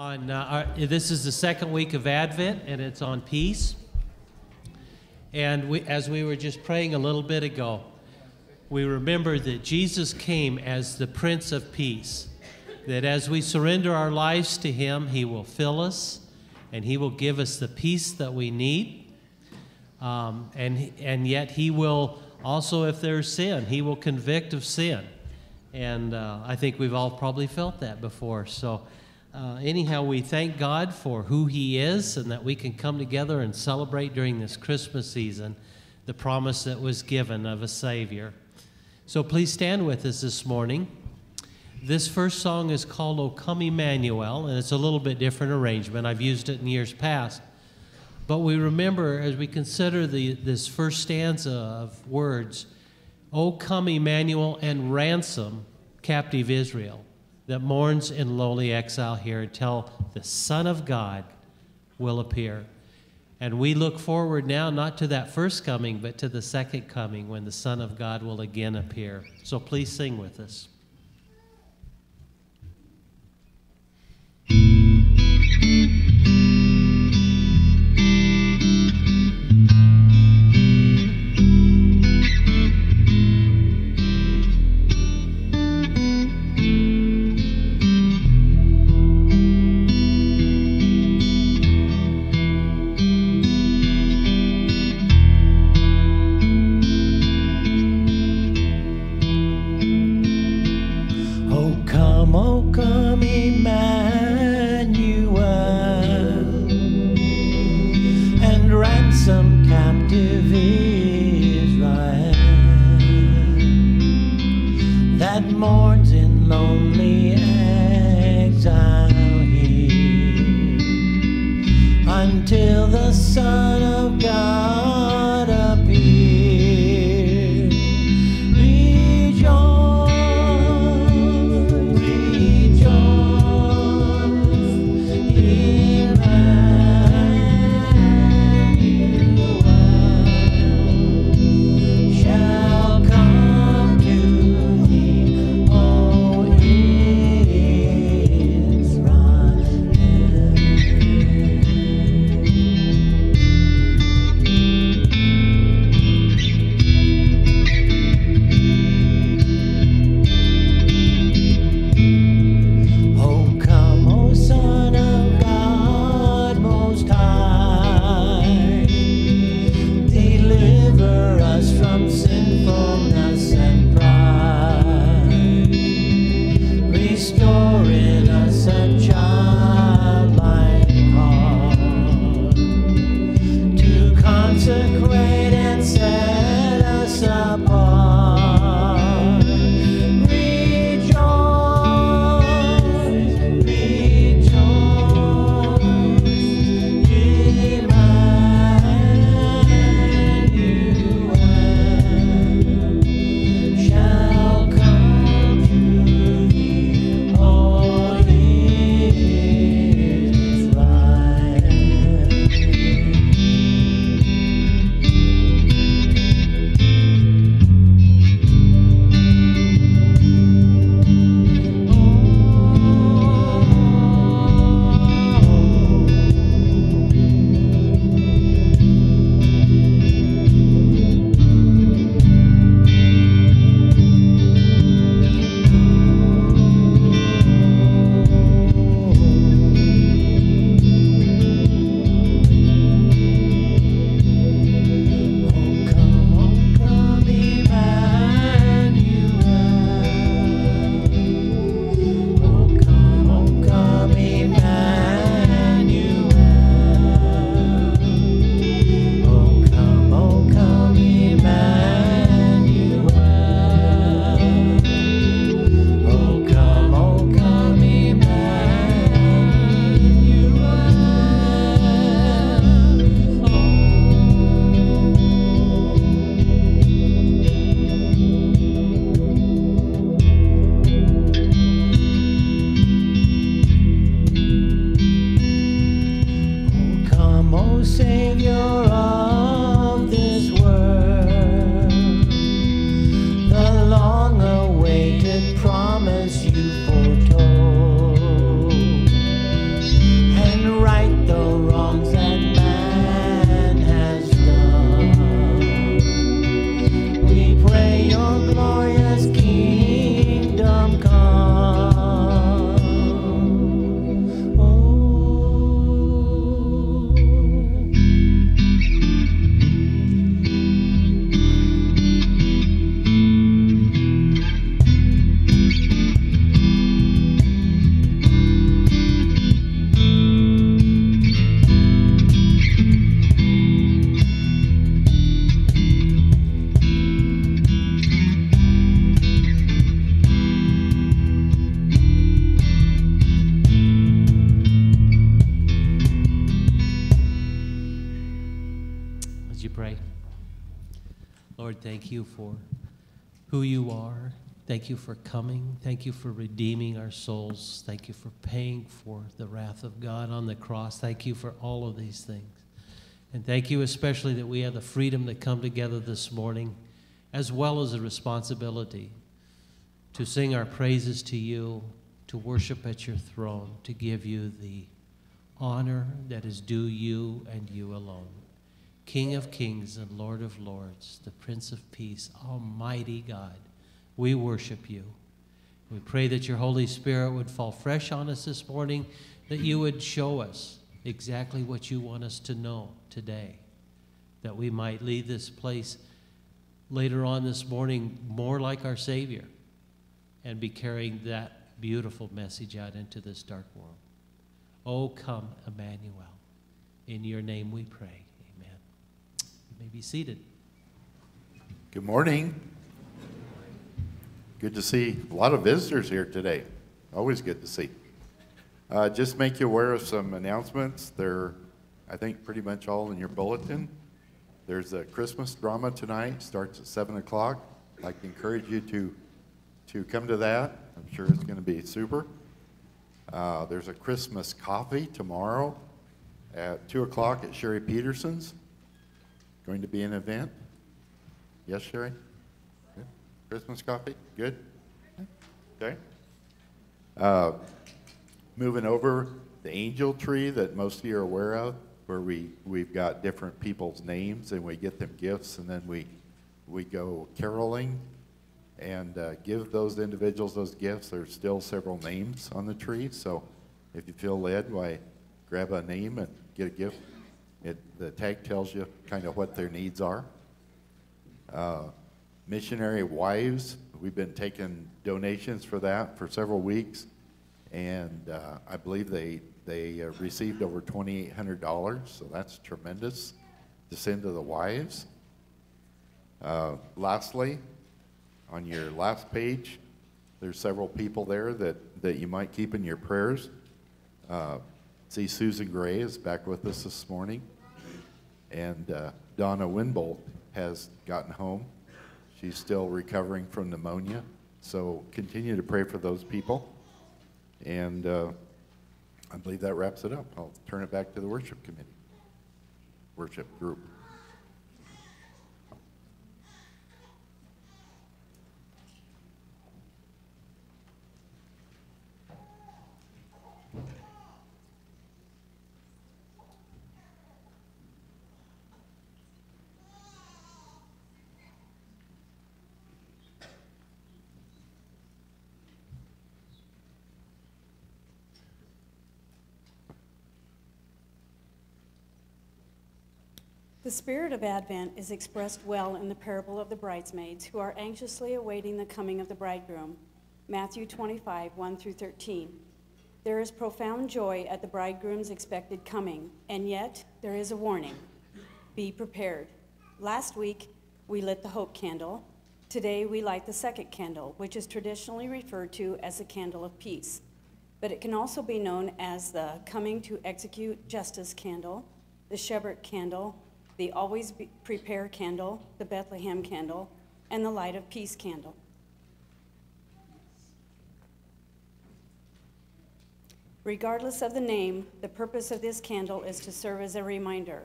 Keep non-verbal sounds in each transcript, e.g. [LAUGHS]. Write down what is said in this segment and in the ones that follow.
On uh, our, this is the second week of Advent, and it's on peace. And we, as we were just praying a little bit ago, we remember that Jesus came as the Prince of Peace. That as we surrender our lives to Him, He will fill us, and He will give us the peace that we need. Um, and and yet He will also, if there's sin, He will convict of sin. And uh, I think we've all probably felt that before. So uh, anyhow, we thank God for who He is and that we can come together and celebrate during this Christmas season the promise that was given of a Savior. So please stand with us this morning. This first song is called O Come Emmanuel, and it's a little bit different arrangement. I've used it in years past. But we remember as we consider the, this first stanza of words, O come Emmanuel and ransom captive Israel that mourns in lowly exile here until the Son of God will appear. And we look forward now not to that first coming, but to the second coming when the Son of God will again appear. So please sing with us. Thank you for coming. Thank you for redeeming our souls. Thank you for paying for the wrath of God on the cross. Thank you for all of these things. And thank you especially that we have the freedom to come together this morning, as well as the responsibility to sing our praises to you, to worship at your throne, to give you the honor that is due you and you alone. King of kings and Lord of lords, the Prince of Peace, Almighty God, we worship you. We pray that your Holy Spirit would fall fresh on us this morning, that you would show us exactly what you want us to know today, that we might leave this place later on this morning more like our Savior and be carrying that beautiful message out into this dark world. Oh, come, Emmanuel. In your name we pray. Amen. You may be seated. Good morning. Good to see a lot of visitors here today. Always good to see. Uh, just make you aware of some announcements. They're, I think, pretty much all in your bulletin. There's a Christmas drama tonight, starts at 7 o'clock. I'd encourage you to, to come to that. I'm sure it's going to be super. Uh, there's a Christmas coffee tomorrow at 2 o'clock at Sherry Peterson's. Going to be an event. Yes, Sherry? Christmas coffee? Good? Okay. Uh, moving over, the angel tree that most of you are aware of, where we, we've got different people's names and we get them gifts and then we, we go caroling and uh, give those individuals those gifts. There's still several names on the tree, so if you feel led, why grab a name and get a gift. It, the tag tells you kind of what their needs are. Uh, missionary wives, we've been taking donations for that for several weeks, and uh, I believe they they uh, received over $2,800, so that's tremendous to send to the wives. Uh, lastly, on your last page, there's several people there that, that you might keep in your prayers. Uh, see, Susan Gray is back with us this morning, and uh, Donna Winbolt has gotten home. She's still recovering from pneumonia, so continue to pray for those people. And uh, I believe that wraps it up. I'll turn it back to the worship committee, worship group. The spirit of Advent is expressed well in the parable of the bridesmaids who are anxiously awaiting the coming of the bridegroom. Matthew 25, 1 through 13. There is profound joy at the bridegroom's expected coming, and yet there is a warning. Be prepared. Last week, we lit the hope candle. Today, we light the second candle, which is traditionally referred to as the candle of peace. But it can also be known as the coming to execute justice candle, the Shepherd candle, the Always Be- Prepare candle, the Bethlehem candle, and the Light of Peace candle. Regardless of the name, the purpose of this candle is to serve as a reminder.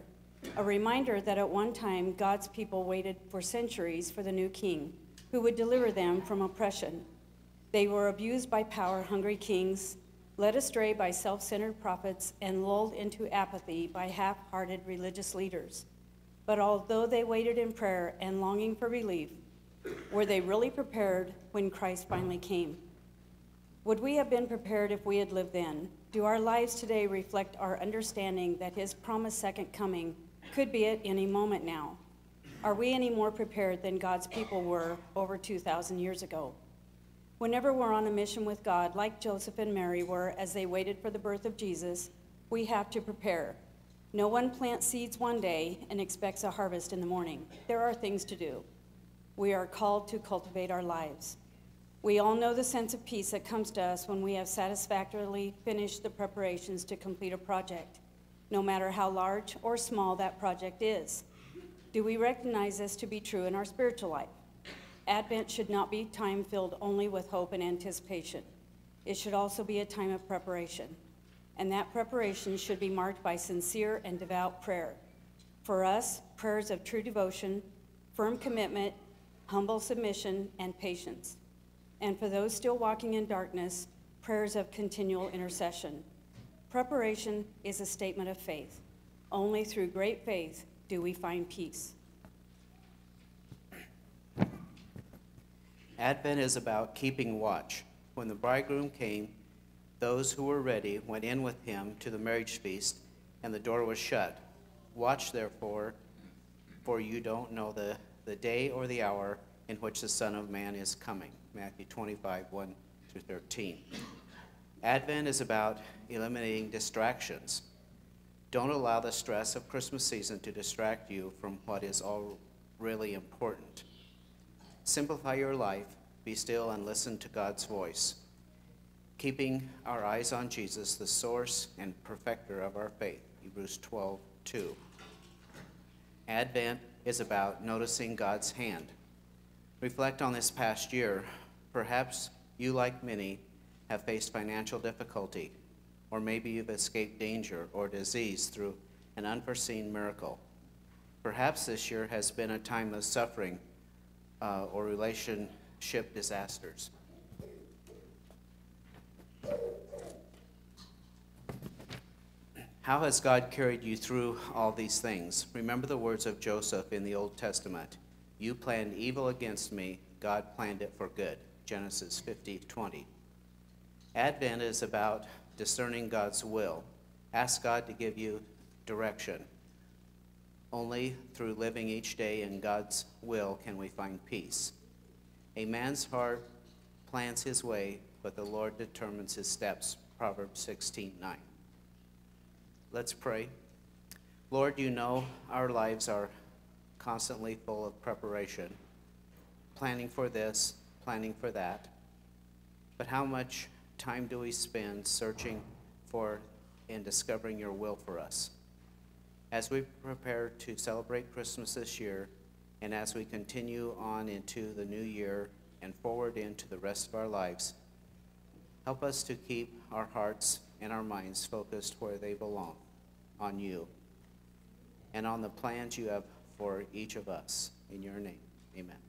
A reminder that at one time God's people waited for centuries for the new king who would deliver them from oppression. They were abused by power hungry kings, led astray by self centered prophets, and lulled into apathy by half hearted religious leaders. But although they waited in prayer and longing for relief, were they really prepared when Christ finally came? Would we have been prepared if we had lived then? Do our lives today reflect our understanding that his promised second coming could be at any moment now? Are we any more prepared than God's people were over 2,000 years ago? Whenever we're on a mission with God, like Joseph and Mary were as they waited for the birth of Jesus, we have to prepare. No one plants seeds one day and expects a harvest in the morning. There are things to do. We are called to cultivate our lives. We all know the sense of peace that comes to us when we have satisfactorily finished the preparations to complete a project, no matter how large or small that project is. Do we recognize this to be true in our spiritual life? Advent should not be time filled only with hope and anticipation. It should also be a time of preparation. And that preparation should be marked by sincere and devout prayer. For us, prayers of true devotion, firm commitment, humble submission, and patience. And for those still walking in darkness, prayers of continual intercession. Preparation is a statement of faith. Only through great faith do we find peace. Advent is about keeping watch. When the bridegroom came, those who were ready went in with him to the marriage feast, and the door was shut. Watch therefore, for you don't know the, the day or the hour in which the Son of Man is coming. Matthew 25, 1 through 13. Advent is about eliminating distractions. Don't allow the stress of Christmas season to distract you from what is all really important. Simplify your life, be still, and listen to God's voice. Keeping our eyes on Jesus, the source and perfecter of our faith. Hebrews 12, 2. Advent is about noticing God's hand. Reflect on this past year. Perhaps you, like many, have faced financial difficulty, or maybe you've escaped danger or disease through an unforeseen miracle. Perhaps this year has been a time of suffering uh, or relationship disasters. How has God carried you through all these things? Remember the words of Joseph in the Old Testament. You planned evil against me, God planned it for good. Genesis 50, 20. Advent is about discerning God's will. Ask God to give you direction. Only through living each day in God's will can we find peace. A man's heart plans his way, but the Lord determines his steps. Proverbs 16, 9. Let's pray. Lord, you know our lives are constantly full of preparation, planning for this, planning for that. But how much time do we spend searching for and discovering your will for us? As we prepare to celebrate Christmas this year, and as we continue on into the new year and forward into the rest of our lives, help us to keep our hearts and our minds focused where they belong on you and on the plans you have for each of us. In your name, amen.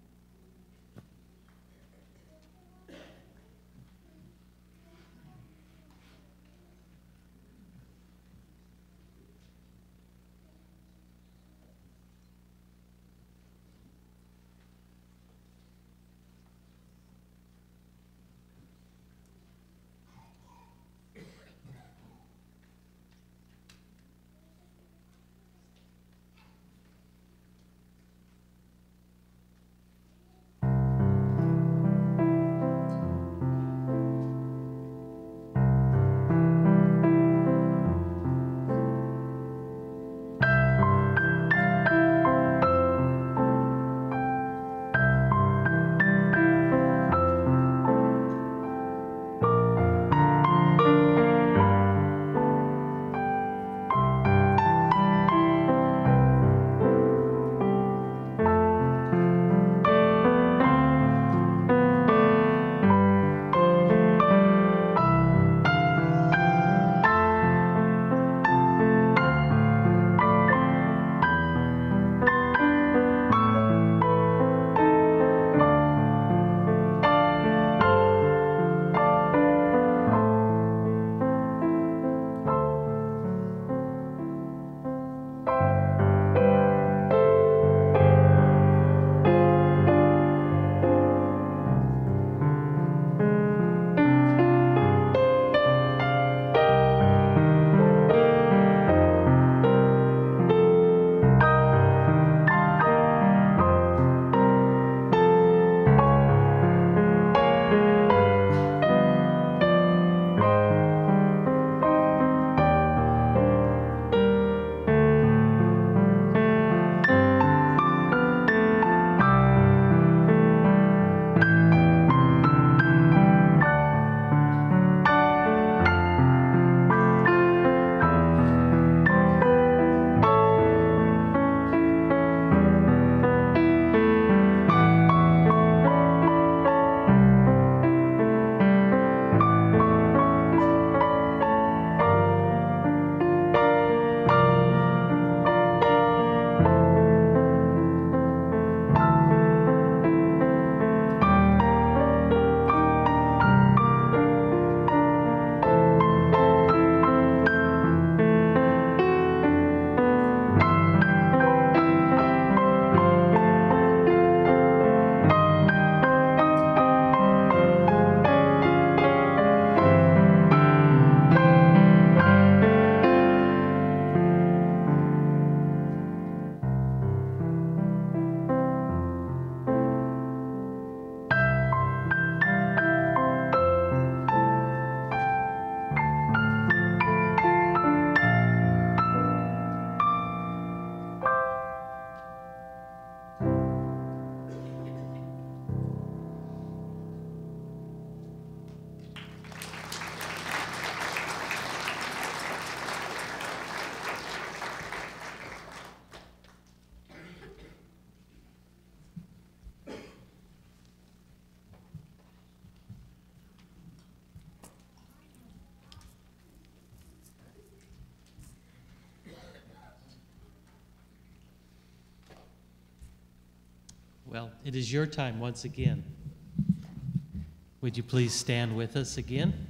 Well, it is your time once again. Would you please stand with us again?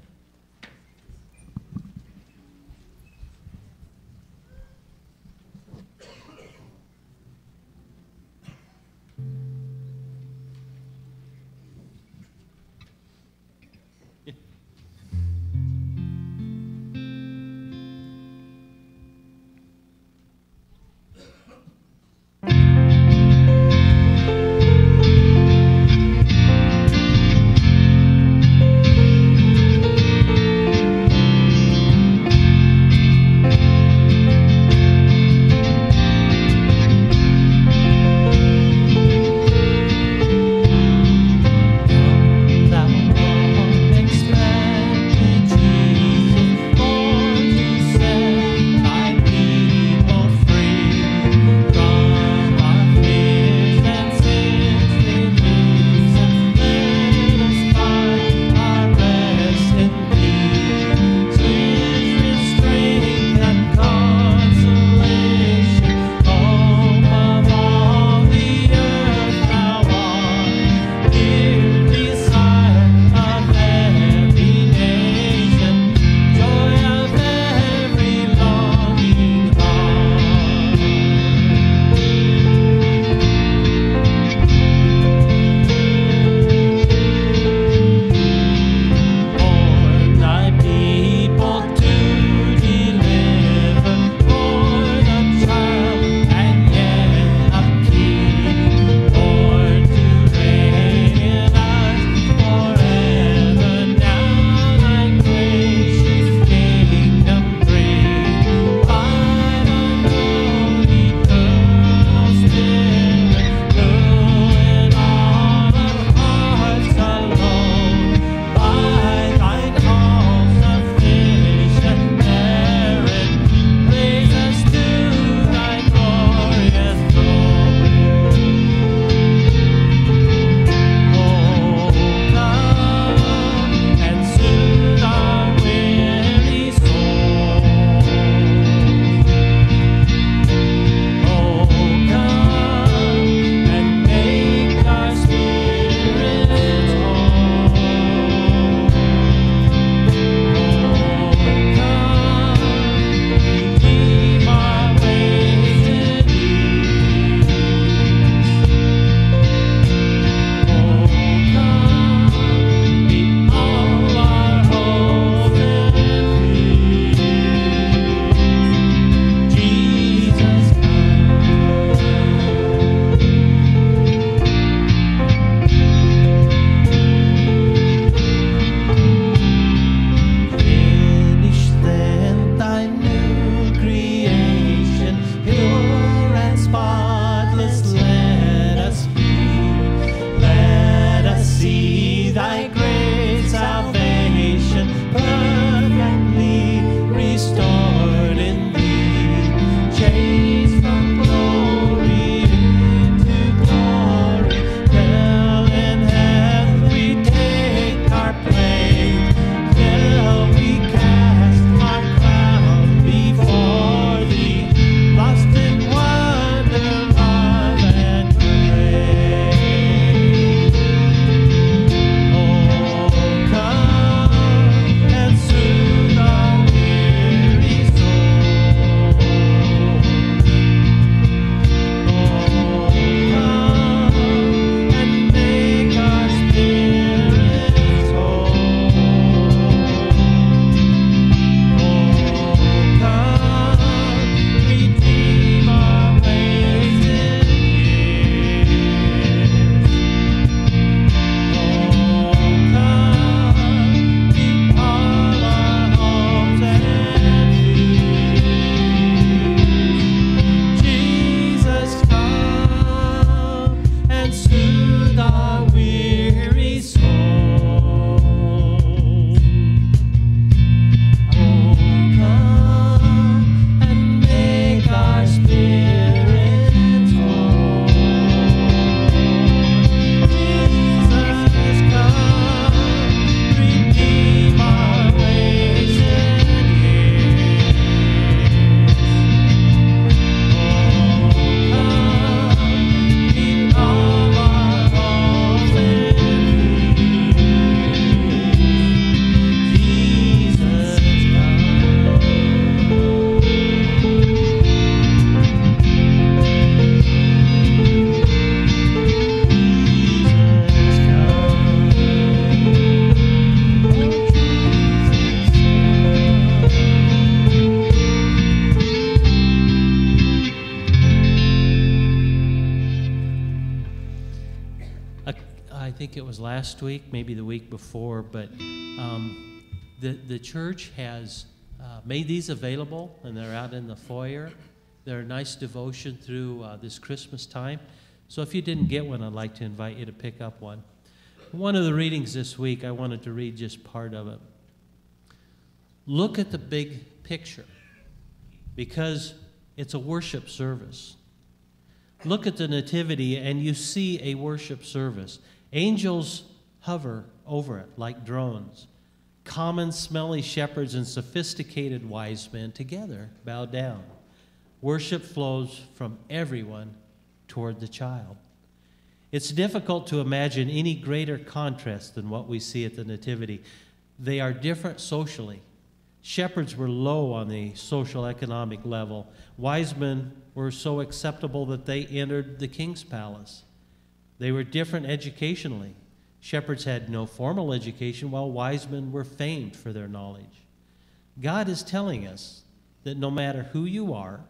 Last week, maybe the week before, but um, the, the church has uh, made these available and they're out in the foyer. They're a nice devotion through uh, this Christmas time. So if you didn't get one, I'd like to invite you to pick up one. One of the readings this week, I wanted to read just part of it. Look at the big picture because it's a worship service. Look at the Nativity and you see a worship service. Angels hover over it like drones. Common, smelly shepherds and sophisticated wise men together bow down. Worship flows from everyone toward the child. It's difficult to imagine any greater contrast than what we see at the Nativity. They are different socially. Shepherds were low on the social economic level. Wise men were so acceptable that they entered the king's palace. They were different educationally. Shepherds had no formal education, while wise men were famed for their knowledge. God is telling us that no matter who you are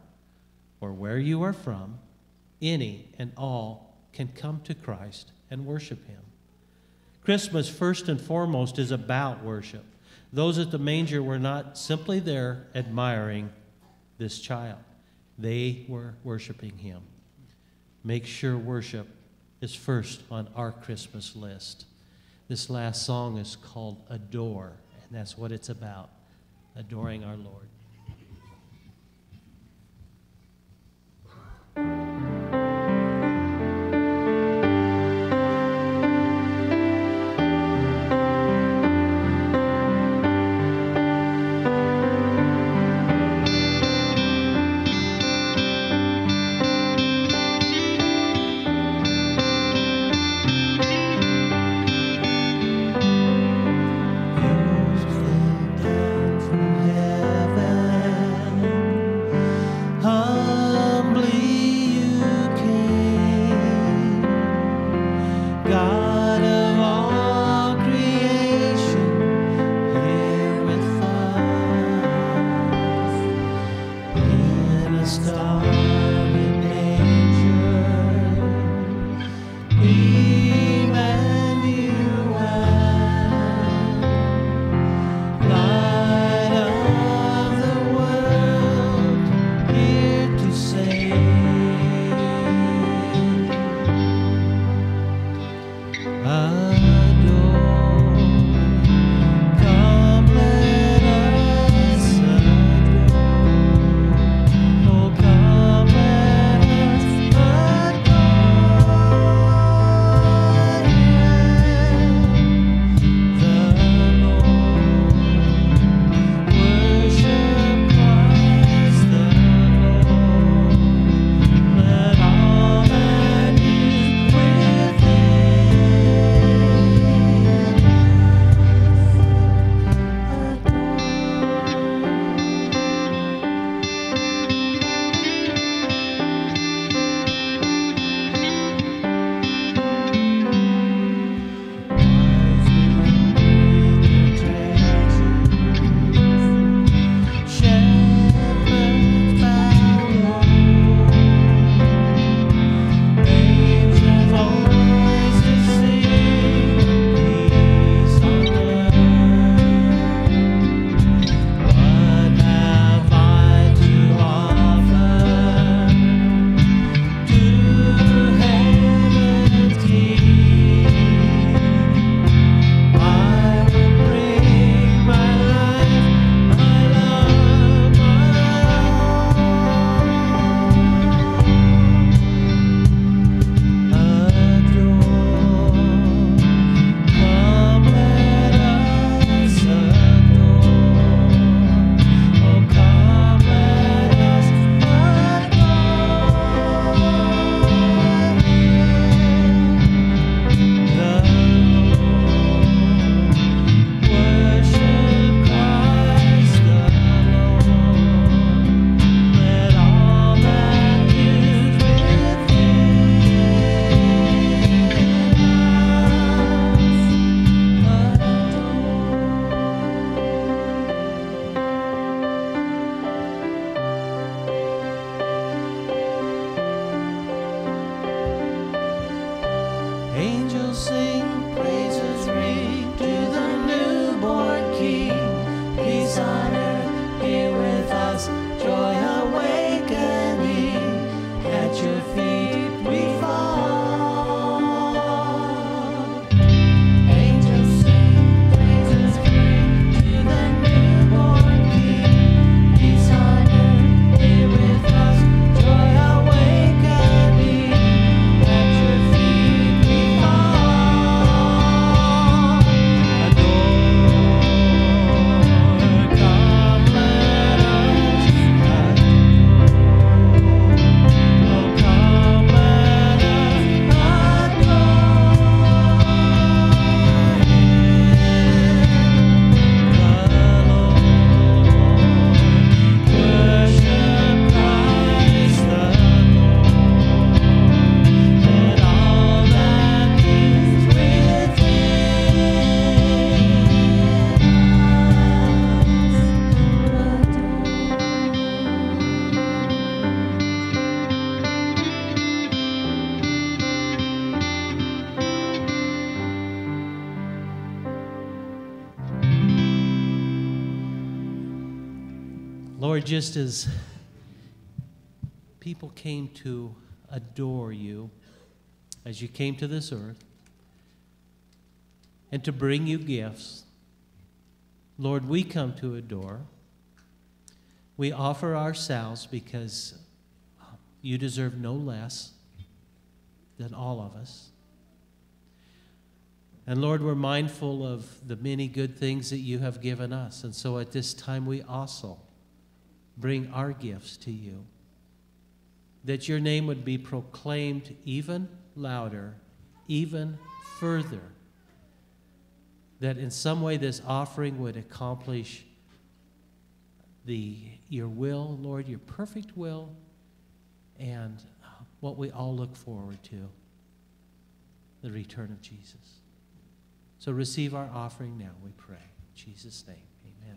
or where you are from, any and all can come to Christ and worship Him. Christmas, first and foremost, is about worship. Those at the manger were not simply there admiring this child, they were worshiping Him. Make sure worship is first on our Christmas list. This last song is called Adore, and that's what it's about adoring our Lord. Just as people came to adore you as you came to this earth and to bring you gifts, Lord, we come to adore. We offer ourselves because um, you deserve no less than all of us. And Lord, we're mindful of the many good things that you have given us. And so at this time, we also bring our gifts to you. That your name would be proclaimed even louder, even further. That in some way this offering would accomplish the, your will, Lord, your perfect will, and uh, what we all look forward to the return of Jesus. So receive our offering now, we pray. In Jesus' name, amen.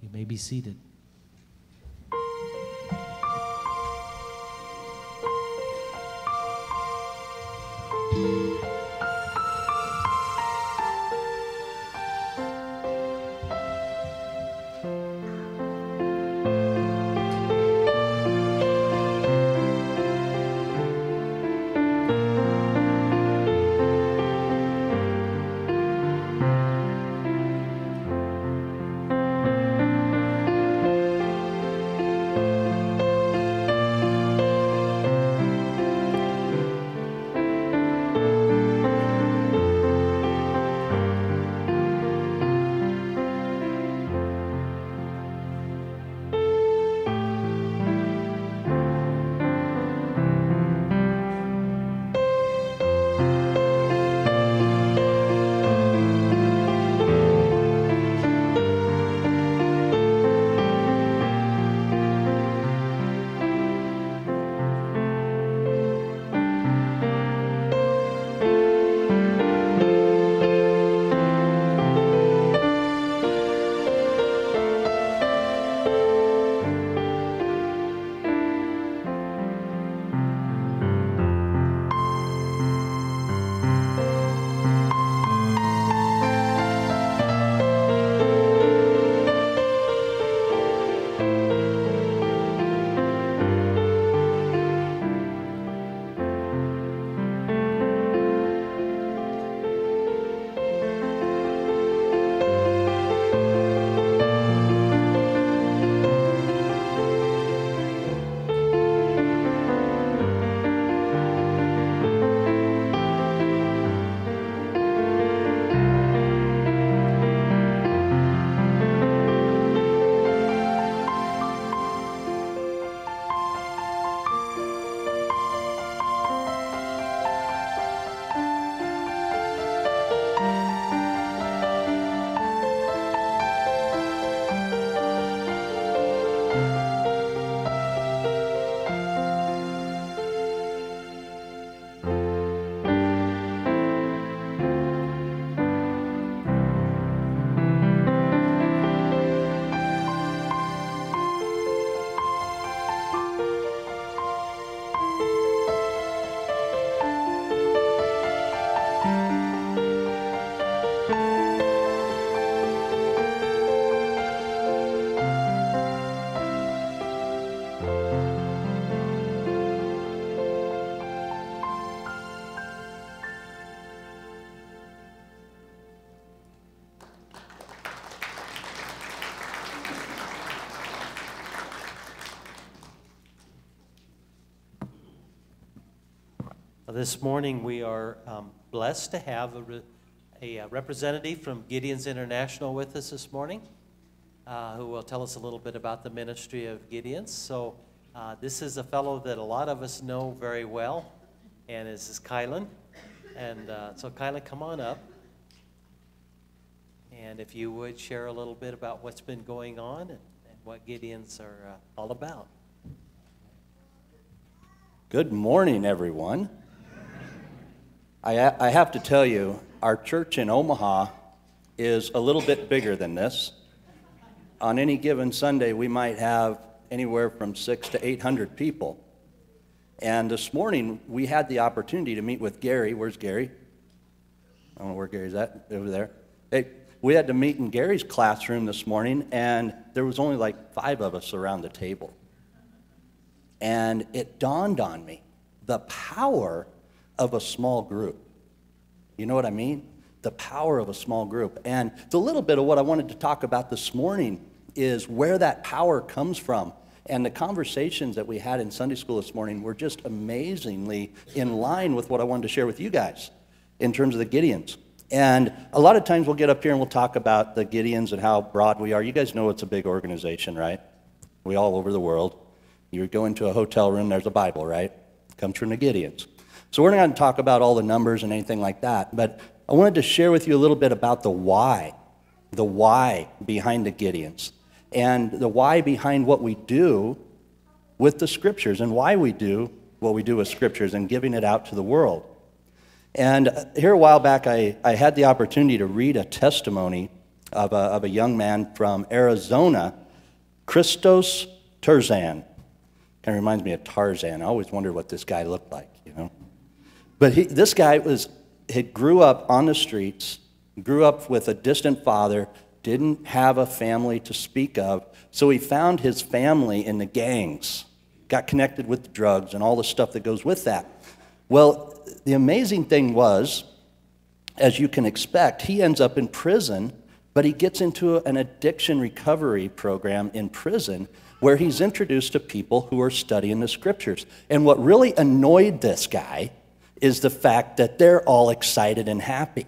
You may be seated. thank you. This morning, we are um, blessed to have a, re- a uh, representative from Gideon's International with us this morning, uh, who will tell us a little bit about the ministry of Gideon's. So, uh, this is a fellow that a lot of us know very well, and this is Kylen. And uh, so, Kylen, come on up. And if you would share a little bit about what's been going on and, and what Gideon's are uh, all about. Good morning, everyone. I, I have to tell you, our church in Omaha is a little bit bigger than this. On any given Sunday, we might have anywhere from six to 800 people. And this morning, we had the opportunity to meet with Gary. Where's Gary? I don't know where Gary's at, over there. Hey, we had to meet in Gary's classroom this morning, and there was only like five of us around the table. And it dawned on me the power of a small group. You know what I mean? The power of a small group. And the little bit of what I wanted to talk about this morning is where that power comes from. And the conversations that we had in Sunday school this morning were just amazingly in line with what I wanted to share with you guys in terms of the Gideons. And a lot of times we'll get up here and we'll talk about the Gideons and how broad we are. You guys know it's a big organization, right? We all over the world. You go into a hotel room, there's a Bible, right? comes from the Gideons. So we're not going to talk about all the numbers and anything like that, but I wanted to share with you a little bit about the why, the why behind the Gideons, and the why behind what we do with the scriptures and why we do what we do with scriptures and giving it out to the world. And here a while back, I, I had the opportunity to read a testimony of a, of a young man from Arizona, Christos Turzan. Kind of reminds me of Tarzan. I always wondered what this guy looked like. But he, this guy was, he grew up on the streets, grew up with a distant father, didn't have a family to speak of, so he found his family in the gangs, got connected with the drugs and all the stuff that goes with that. Well, the amazing thing was, as you can expect, he ends up in prison, but he gets into an addiction recovery program in prison where he's introduced to people who are studying the scriptures. And what really annoyed this guy is the fact that they're all excited and happy.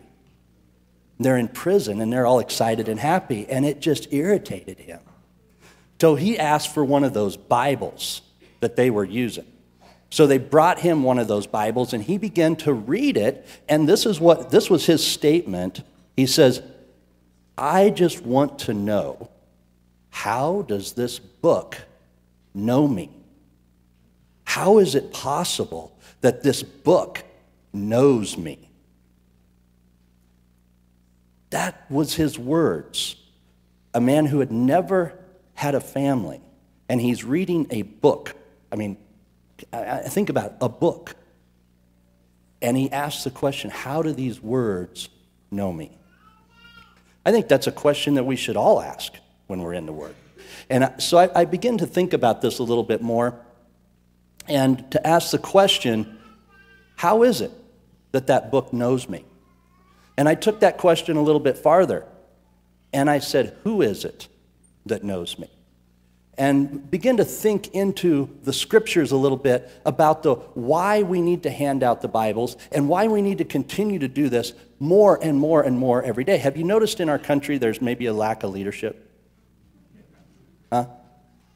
They're in prison and they're all excited and happy, and it just irritated him. So he asked for one of those Bibles that they were using. So they brought him one of those Bibles and he began to read it and this is what this was his statement. He says, "I just want to know how does this book know me? How is it possible that this book knows me? That was his words. A man who had never had a family, and he's reading a book. I mean, I think about a book. And he asks the question how do these words know me? I think that's a question that we should all ask when we're in the Word. And so I, I begin to think about this a little bit more and to ask the question how is it that that book knows me? And I took that question a little bit farther and I said, who is it that knows me? And begin to think into the scriptures a little bit about the why we need to hand out the Bibles and why we need to continue to do this more and more and more every day. Have you noticed in our country there's maybe a lack of leadership? Huh?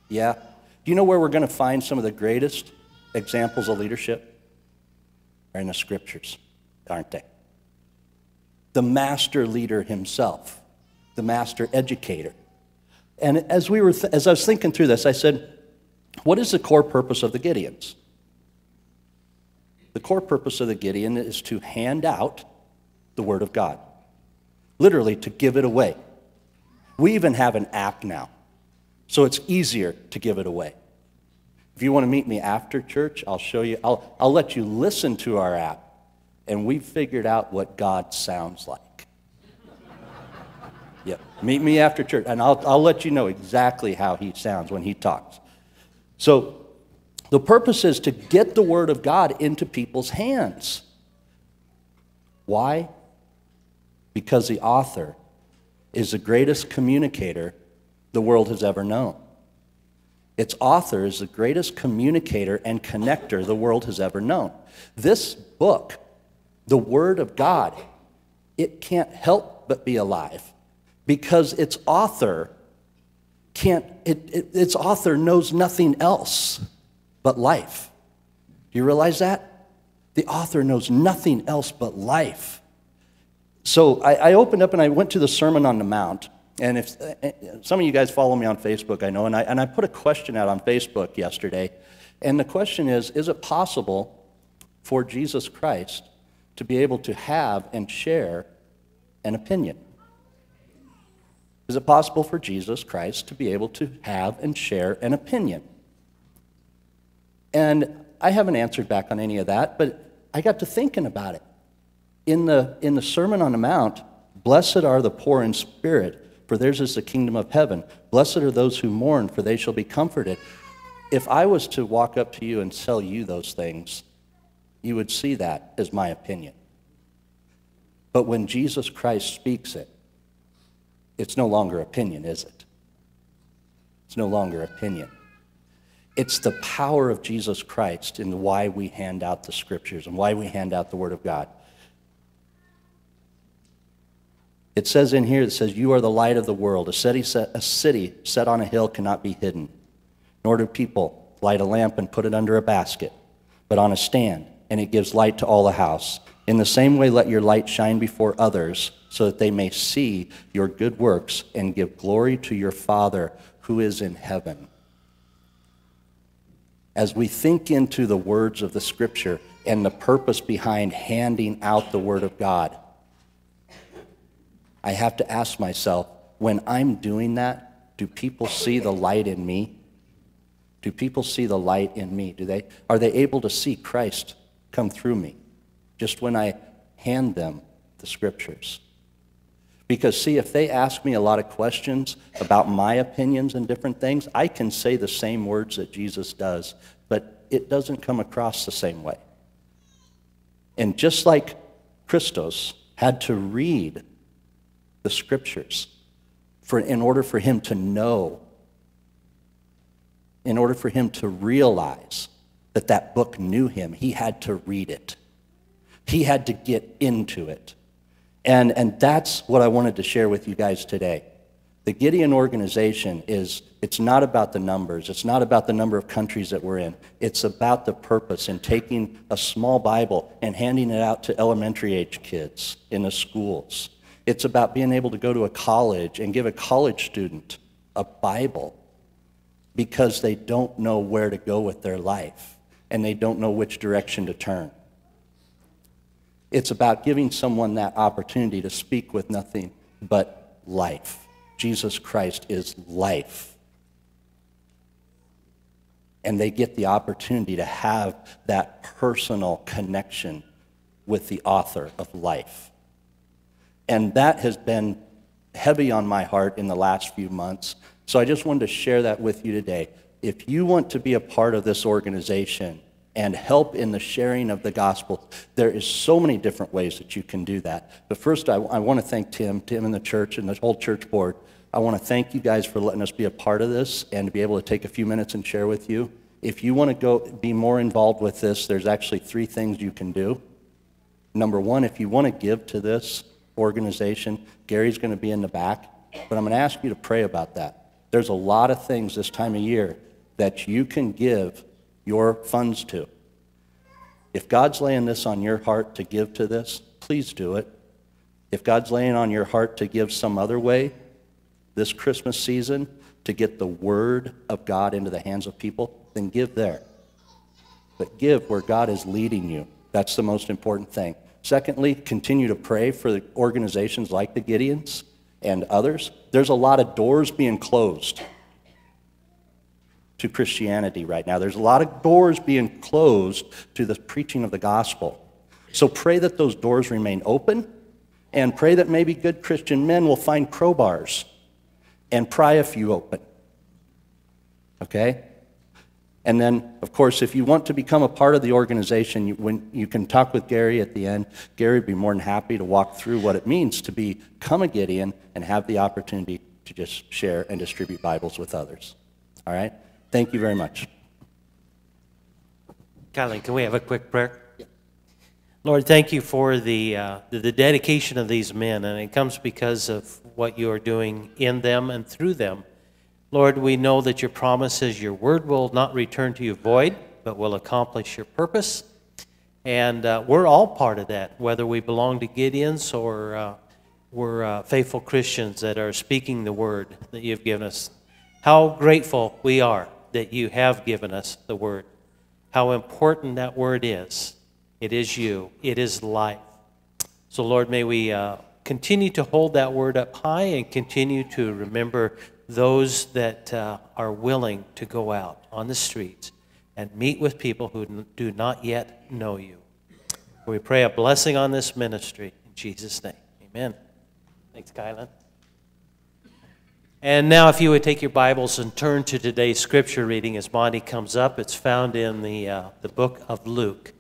Yeah. Do you know where we're going to find some of the greatest examples of leadership? Are in the scriptures, aren't they? The master leader himself, the master educator. And as, we were as I was thinking through this, I said, what is the core purpose of the Gideons? The core purpose of the Gideon is to hand out the Word of God, literally, to give it away. We even have an app now so it's easier to give it away. If you want to meet me after church, I'll show you, I'll, I'll let you listen to our app, and we've figured out what God sounds like. yep, meet me after church, and I'll, I'll let you know exactly how he sounds when he talks. So, the purpose is to get the Word of God into people's hands. Why? Because the author is the greatest communicator the world has ever known. Its author is the greatest communicator and connector the world has ever known. This book, the Word of God, it can't help but be alive because its author can't, it, it, its author knows nothing else but life. Do you realize that? The author knows nothing else but life. So I, I opened up and I went to the Sermon on the Mount. And if uh, some of you guys follow me on Facebook, I know, and I, and I put a question out on Facebook yesterday. And the question is Is it possible for Jesus Christ to be able to have and share an opinion? Is it possible for Jesus Christ to be able to have and share an opinion? And I haven't answered back on any of that, but I got to thinking about it. In the, in the Sermon on the Mount, Blessed are the poor in spirit, for theirs is the kingdom of heaven. Blessed are those who mourn, for they shall be comforted. If I was to walk up to you and tell you those things, you would see that as my opinion. But when Jesus Christ speaks it, it's no longer opinion, is it? It's no longer opinion. It's the power of Jesus Christ in why we hand out the scriptures and why we hand out the Word of God. It says in here, it says, You are the light of the world. A city, set, a city set on a hill cannot be hidden, nor do people light a lamp and put it under a basket, but on a stand, and it gives light to all the house. In the same way, let your light shine before others, so that they may see your good works and give glory to your Father who is in heaven. As we think into the words of the Scripture and the purpose behind handing out the Word of God, I have to ask myself when I'm doing that, do people see the light in me? Do people see the light in me? Do they, are they able to see Christ come through me just when I hand them the scriptures? Because, see, if they ask me a lot of questions about my opinions and different things, I can say the same words that Jesus does, but it doesn't come across the same way. And just like Christos had to read the scriptures for, in order for him to know, in order for him to realize that that book knew him, he had to read it. He had to get into it. And, and that's what I wanted to share with you guys today. The Gideon organization is, it's not about the numbers. It's not about the number of countries that we're in. It's about the purpose in taking a small Bible and handing it out to elementary age kids in the schools it's about being able to go to a college and give a college student a Bible because they don't know where to go with their life and they don't know which direction to turn. It's about giving someone that opportunity to speak with nothing but life. Jesus Christ is life. And they get the opportunity to have that personal connection with the author of life. And that has been heavy on my heart in the last few months. So I just wanted to share that with you today. If you want to be a part of this organization and help in the sharing of the gospel, there is so many different ways that you can do that. But first, I, I want to thank Tim, Tim and the church and the whole church board. I want to thank you guys for letting us be a part of this and to be able to take a few minutes and share with you. If you want to go be more involved with this, there's actually three things you can do. Number one, if you want to give to this, organization. Gary's going to be in the back, but I'm going to ask you to pray about that. There's a lot of things this time of year that you can give your funds to. If God's laying this on your heart to give to this, please do it. If God's laying on your heart to give some other way this Christmas season to get the word of God into the hands of people, then give there. But give where God is leading you. That's the most important thing. Secondly, continue to pray for the organizations like the Gideons and others. There's a lot of doors being closed to Christianity right now. There's a lot of doors being closed to the preaching of the gospel. So pray that those doors remain open and pray that maybe good Christian men will find crowbars and pry a few open. Okay? And then, of course, if you want to become a part of the organization, you, when, you can talk with Gary at the end. Gary would be more than happy to walk through what it means to become a Gideon and have the opportunity to just share and distribute Bibles with others. All right? Thank you very much. Kylie, can we have a quick prayer? Lord, thank you for the, uh, the, the dedication of these men, and it comes because of what you are doing in them and through them. Lord, we know that your promises, your word will not return to you void, but will accomplish your purpose. And uh, we're all part of that, whether we belong to Gideons or uh, we're uh, faithful Christians that are speaking the word that you've given us. How grateful we are that you have given us the word. How important that word is. It is you, it is life. So, Lord, may we uh, continue to hold that word up high and continue to remember those that uh, are willing to go out on the streets and meet with people who do not yet know you. We pray a blessing on this ministry in Jesus' name. Amen. Thanks, Kylen. And now, if you would take your Bibles and turn to today's scripture reading as Monty comes up, it's found in the, uh, the book of Luke.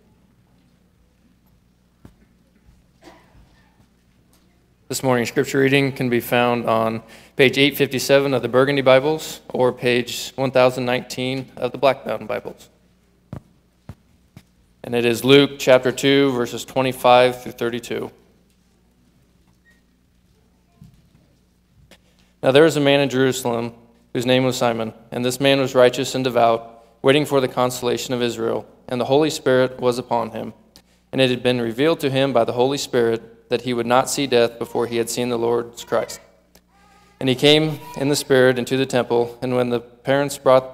This morning's scripture reading can be found on page 857 of the Burgundy Bibles or page 1019 of the Black Mountain Bibles. And it is Luke chapter 2, verses 25 through 32. Now there was a man in Jerusalem whose name was Simeon, and this man was righteous and devout, waiting for the consolation of Israel, and the Holy Spirit was upon him. And it had been revealed to him by the Holy Spirit that he would not see death before he had seen the Lord's Christ. And he came in the Spirit into the temple, and when the parents brought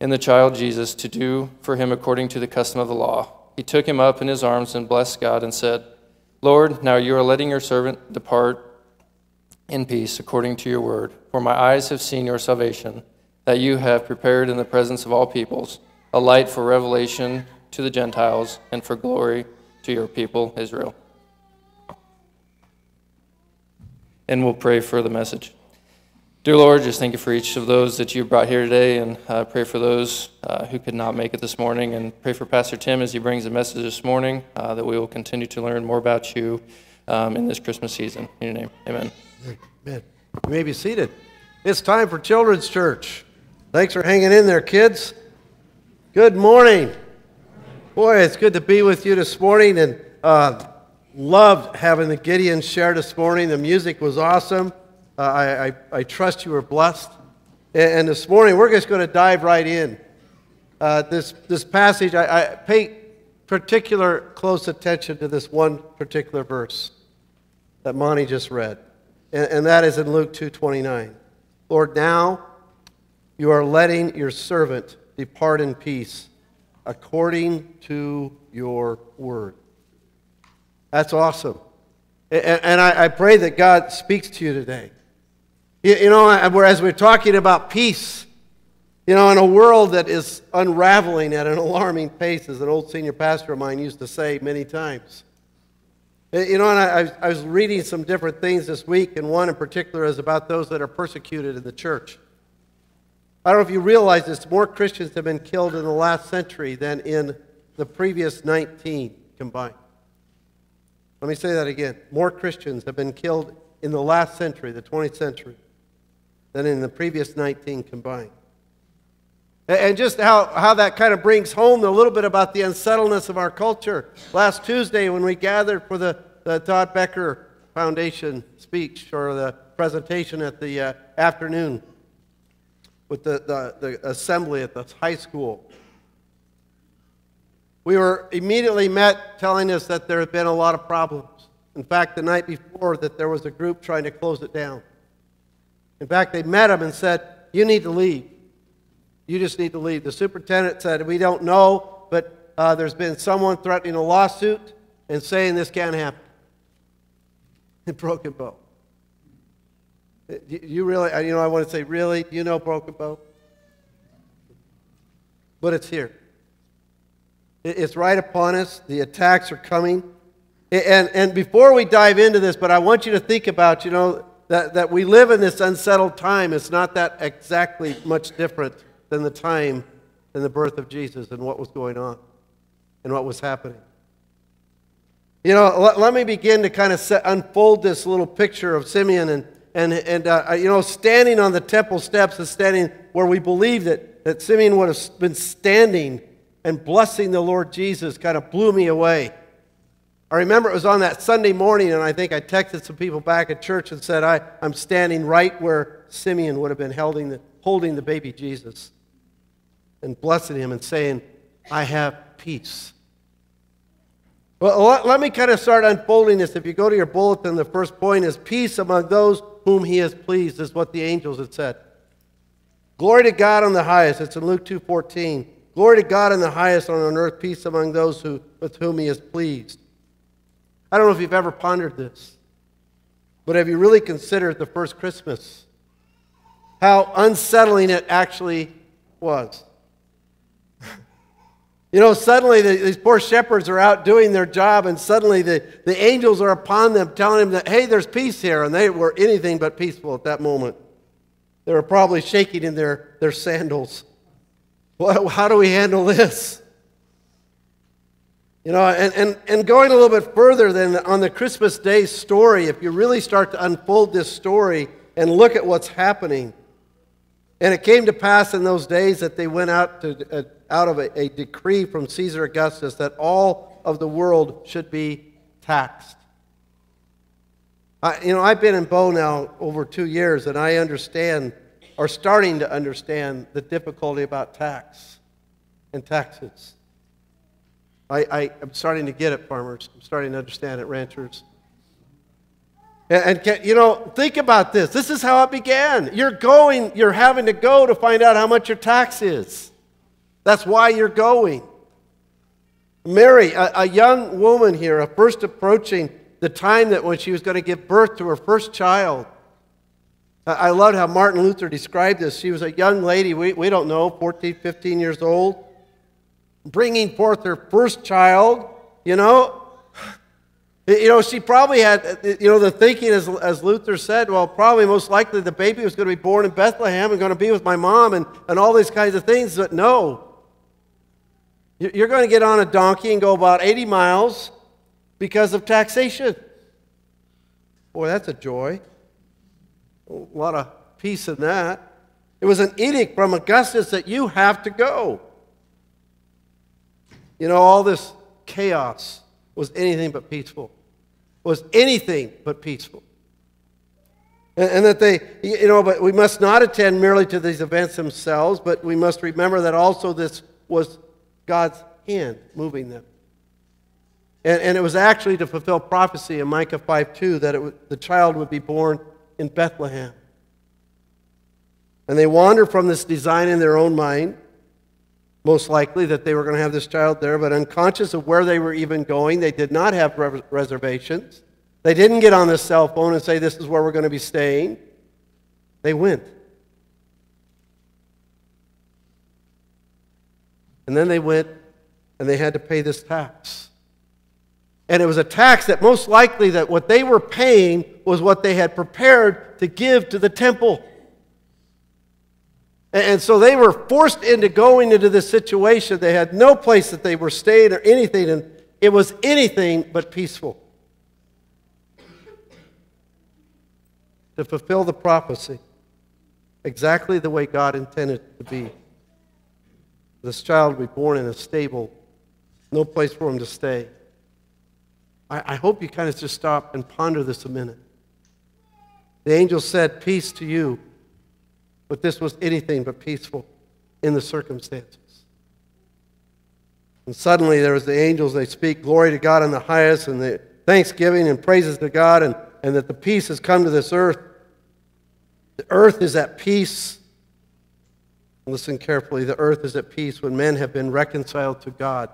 in the child Jesus to do for him according to the custom of the law, he took him up in his arms and blessed God and said, Lord, now you are letting your servant depart in peace according to your word. For my eyes have seen your salvation, that you have prepared in the presence of all peoples a light for revelation to the Gentiles and for glory to your people, Israel. And we'll pray for the message. Dear Lord, just thank you for each of those that you brought here today, and uh, pray for those uh, who could not make it this morning, and pray for Pastor Tim as he brings the message this morning, uh, that we will continue to learn more about you um, in this Christmas season. In your name, amen. Amen. You may be seated. It's time for Children's Church. Thanks for hanging in there, kids. Good morning. Boy, it's good to be with you this morning and uh, loved having the Gideon share this morning. The music was awesome. Uh, I, I, I, trust you were blessed. And, and, this morning, we're just going to dive right in. Uh, this, this passage, I, I pay particular close attention to this one particular verse that Monty just read and, and that is in Luke 2.29. Lord, now you are letting your servant depart in peace according to your word. That's awesome. And, I, pray that God speaks to you today. You, know, as we're talking about peace, you know, in a world that is unraveling at an alarming pace, as an old senior pastor of mine used to say many times. Eh, you know, and I, I, was reading some different things this week, and one in particular is about those that are persecuted in the church. I don't know if you realize this, more Christians have been killed in the last century than in the previous 19 combined. Let me say that again. More Christians have been killed in the last century, the 20th century, than in the previous 19 combined. And just how, how that kind of brings home a little bit about the unsettledness of our culture. Last Tuesday, when we gathered for the, the Todd Becker Foundation speech or the presentation at the uh, afternoon with the, the, the assembly at the high school, we were immediately met telling us that there had been a lot of problems. In fact, the night before, that there was a group trying to close it down. In fact, they met him and said, You need to leave. You just need to leave. The superintendent said, We don't know, but uh, there's been someone threatening a lawsuit and saying this can't happen. [LAUGHS] In Broken Bow. Uh, you really, you know, I want to say, really? You know Broken Bow? But it's here. It's right upon us. The attacks are coming. And, and before we dive into this, but I want you to think about, you know, that, that we live in this unsettled time. It's not that exactly much different than the time than the birth of Jesus and what was going on and what was happening. You know, let, let me begin to kind of set, unfold this little picture of Simeon and, and, and uh, you know, standing on the temple steps and standing where we believe that, that Simeon would have been standing and blessing the Lord Jesus kind of blew me away. I remember it was on that Sunday morning, and I think I texted some people back at church and said, I, I'm standing right where Simeon would have been holding the, holding the baby Jesus and blessing him and saying, I have peace. Well, let, let me kind of start unfolding this. If you go to your bulletin, the first point is peace among those whom he has pleased, is what the angels had said. Glory to God on the highest. It's in Luke 2.14. Glory to God in the highest on earth, peace among those who, with whom he is pleased. I don't know if you've ever pondered this, but have you really considered the first Christmas? How unsettling it actually was. [LAUGHS] You know, suddenly the, these poor shepherds are out doing their job, and suddenly the, the angels are upon them, telling them that, hey, there's peace here. And they were anything but peaceful at that moment. They were probably shaking in their, their sandals. Well, how do we handle this? You know, and, and, and going a little bit further than on the Christmas Day story, if you really start to unfold this story and look at what's happening, and it came to pass in those days that they went out, to, uh, out of a, a decree from Caesar Augustus that all of the world should be taxed. I, you know, I've been in Bow now over two years, and I understand, or starting to understand, the difficulty about tax and taxes. I, I, am starting to get it, farmers. I'm starting to understand it, ranchers. And, and you know, think about this. This is how it began. You're going, you're having to go to find out how much your tax is. That's why you're going. Mary, a, a young woman here, first approaching the time that when she was going to give birth to her first child. I loved how Martin Luther described this. She was a young lady, we, we don't know, 14, 15 years old, bringing forth her first child, you know. You know, she probably had, uh, you know, the thinking, as, as Luther said, well, probably most likely the baby was going to be born in Bethlehem and going to be with my mom and, and all these kinds of things. But no. You're going to get on a donkey and go about 80 miles because of taxation. Boy, that's a joy. A lot of peace in that. It was an edict from Augustus that you have to go. You know, all this chaos was anything but peaceful. Was anything but peaceful. And, and that they, you know, but we must not attend merely to these events themselves, but we must remember that also this was God's hand moving them. And, and it was actually to fulfill prophecy in Micah 5 2 that it, the child would be born in Bethlehem. And they wander from this design in their own mind, most likely that they were going to have this child there, but unconscious of where they were even going. They did not have reservations. They didn't get on the cell phone and say, This is where we're going to be staying. They went. And then they went and they had to pay this tax. And it was a tax that most likely that what they were paying was what they had prepared to give to the temple. And so they were forced into going into this situation. They had no place that they were staying or anything, and it was anything but peaceful. To fulfill the prophecy exactly the way God intended it to be. This child would be born in a stable, no place for him to stay. I, I hope you kind of just stop and ponder this a minute. The angel said, Peace to you. But this was anything but peaceful in the circumstances. And suddenly there was the angels, they speak glory to God in the highest, and the thanksgiving and praises to God, and, and that the peace has come to this earth. The earth is at peace. Listen carefully. The earth is at peace when men have been reconciled to God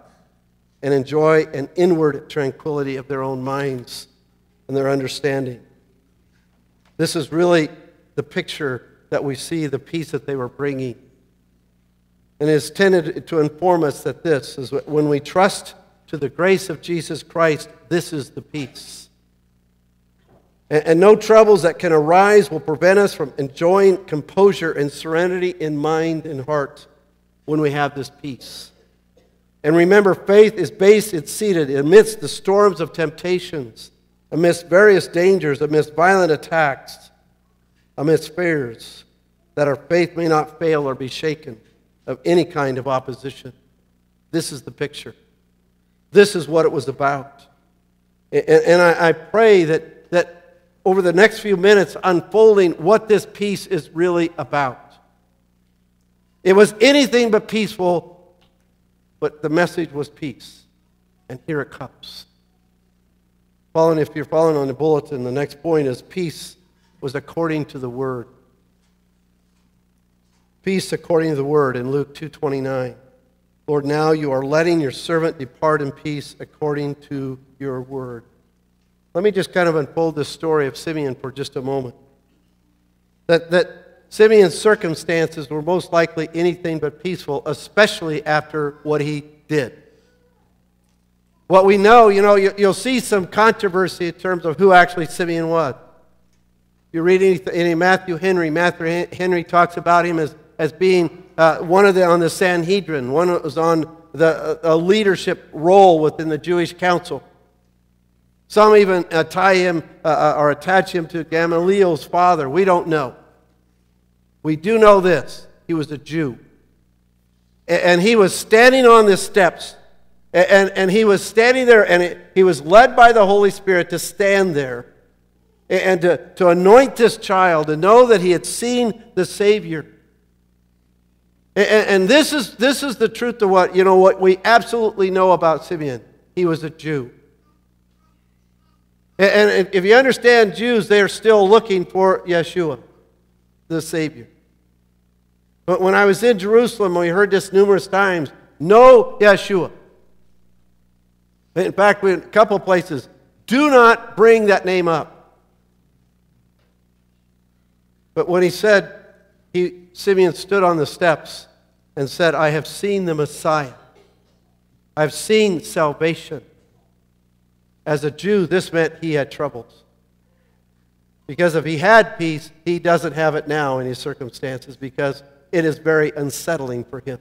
and enjoy an inward tranquility of their own minds and their understanding. This is really the picture that we see, the peace that they were bringing. And it is tended to inform us that this is when we trust to the grace of Jesus Christ, this is the peace. And, and no troubles that can arise will prevent us from enjoying composure and serenity in mind and heart when we have this peace. And remember, faith is based, it's seated amidst the storms of temptations, amidst various dangers, amidst violent attacks, amidst fears, that our faith may not fail or be shaken of any kind of opposition. This is the picture. This is what it was about. And, and I, I pray that, that over the next few minutes, unfolding what this peace is really about. It was anything but peaceful but the message was peace. And here it comes. Following, if you're following on the bulletin, the next point is peace was according to the word. Peace according to the word in Luke 2:29. Lord, now you are letting your servant depart in peace according to your word. Let me just kind of unfold this story of Simeon for just a moment. That, that Simeon's circumstances were most likely anything but peaceful, especially after what he did. What we know, you know, you, will see some controversy in terms of who actually Simeon was. You read any, any Matthew Henry, Matthew Henry talks about him as, as being uh, one of the on the Sanhedrin, one was on the a leadership role within the Jewish council. Some even uh, tie him uh, uh, or attach him to Gamaliel's father. We don't know. We do know this he was a Jew. And he was standing on the steps, and, and he was standing there, and he was led by the Holy Spirit to stand there and to, to anoint this child, to know that he had seen the Savior. And, and this, is, this is the truth of what, you know, what we absolutely know about Simeon. He was a Jew. And if you understand Jews, they're still looking for Yeshua, the Savior. But when I was in Jerusalem, we heard this numerous times no Yeshua. In fact, we, a couple places, do not bring that name up. But when he said, he, Simeon stood on the steps and said, I have seen the Messiah. I've seen salvation. As a Jew, this meant he had troubles. Because if he had peace, he doesn't have it now in his circumstances because it is very unsettling for him.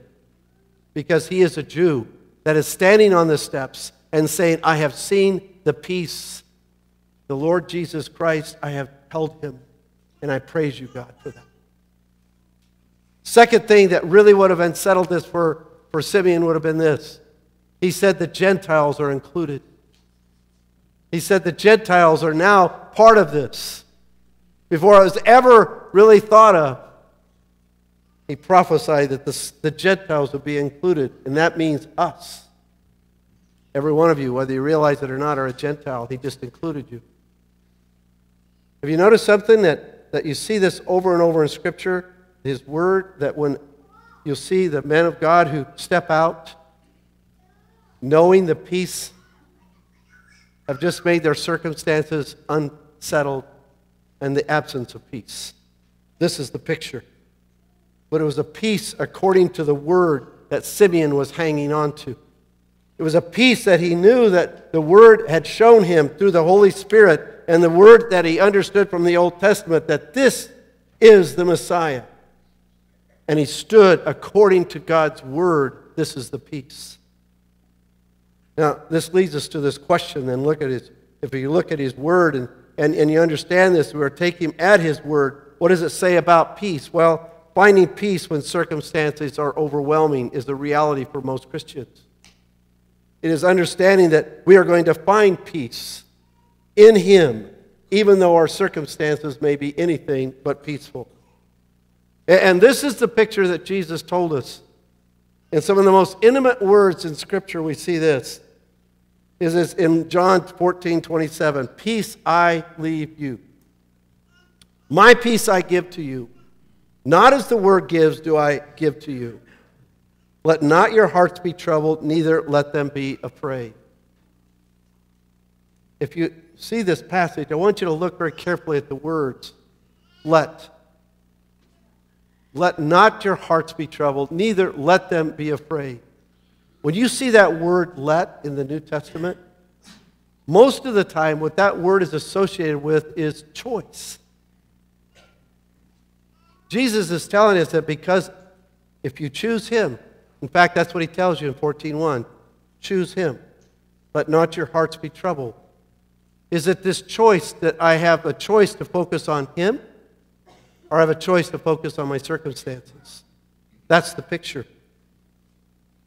Because he is a Jew that is standing on the steps and saying, I have seen the peace. The Lord Jesus Christ, I have held him, and I praise you, God, for that. Second thing that really would have unsettled this for, for Simeon would have been this. He said the Gentiles are included. He said the Gentiles are now part of this. Before it was ever really thought of, he prophesied that the, the Gentiles would be included, and that means us. Every one of you, whether you realize it or not, are a Gentile. He just included you. Have you noticed something that, that you see this over and over in Scripture? His word, that when you'll see the men of God who step out, knowing the peace have just made their circumstances unsettled and the absence of peace. This is the picture. But it was a peace according to the word that Simeon was hanging on to. It was a peace that he knew that the word had shown him through the Holy Spirit and the word that he understood from the Old Testament that this is the Messiah. And he stood according to God's word. This is the peace. Now, this leads us to this question. Then look at his, if you look at his word and, and, and you understand this, we are taking him at his word. What does it say about peace? Well, finding peace when circumstances are overwhelming is the reality for most Christians. It is understanding that we are going to find peace in him, even though our circumstances may be anything but peaceful. And this is the picture that Jesus told us. In some of the most intimate words in Scripture, we see this is this in John 14, 27. Peace I leave you. My peace I give to you. Not as the word gives, do I give to you. Let not your hearts be troubled, neither let them be afraid. If you see this passage, I want you to look very carefully at the words let. Let not your hearts be troubled, neither let them be afraid. When you see that word let in the New Testament, most of the time what that word is associated with is choice. Jesus is telling us that because if you choose him, in fact, that's what he tells you in 14.1, choose him. Let not your hearts be troubled. Is it this choice that I have a choice to focus on him or I have a choice to focus on my circumstances? That's the picture.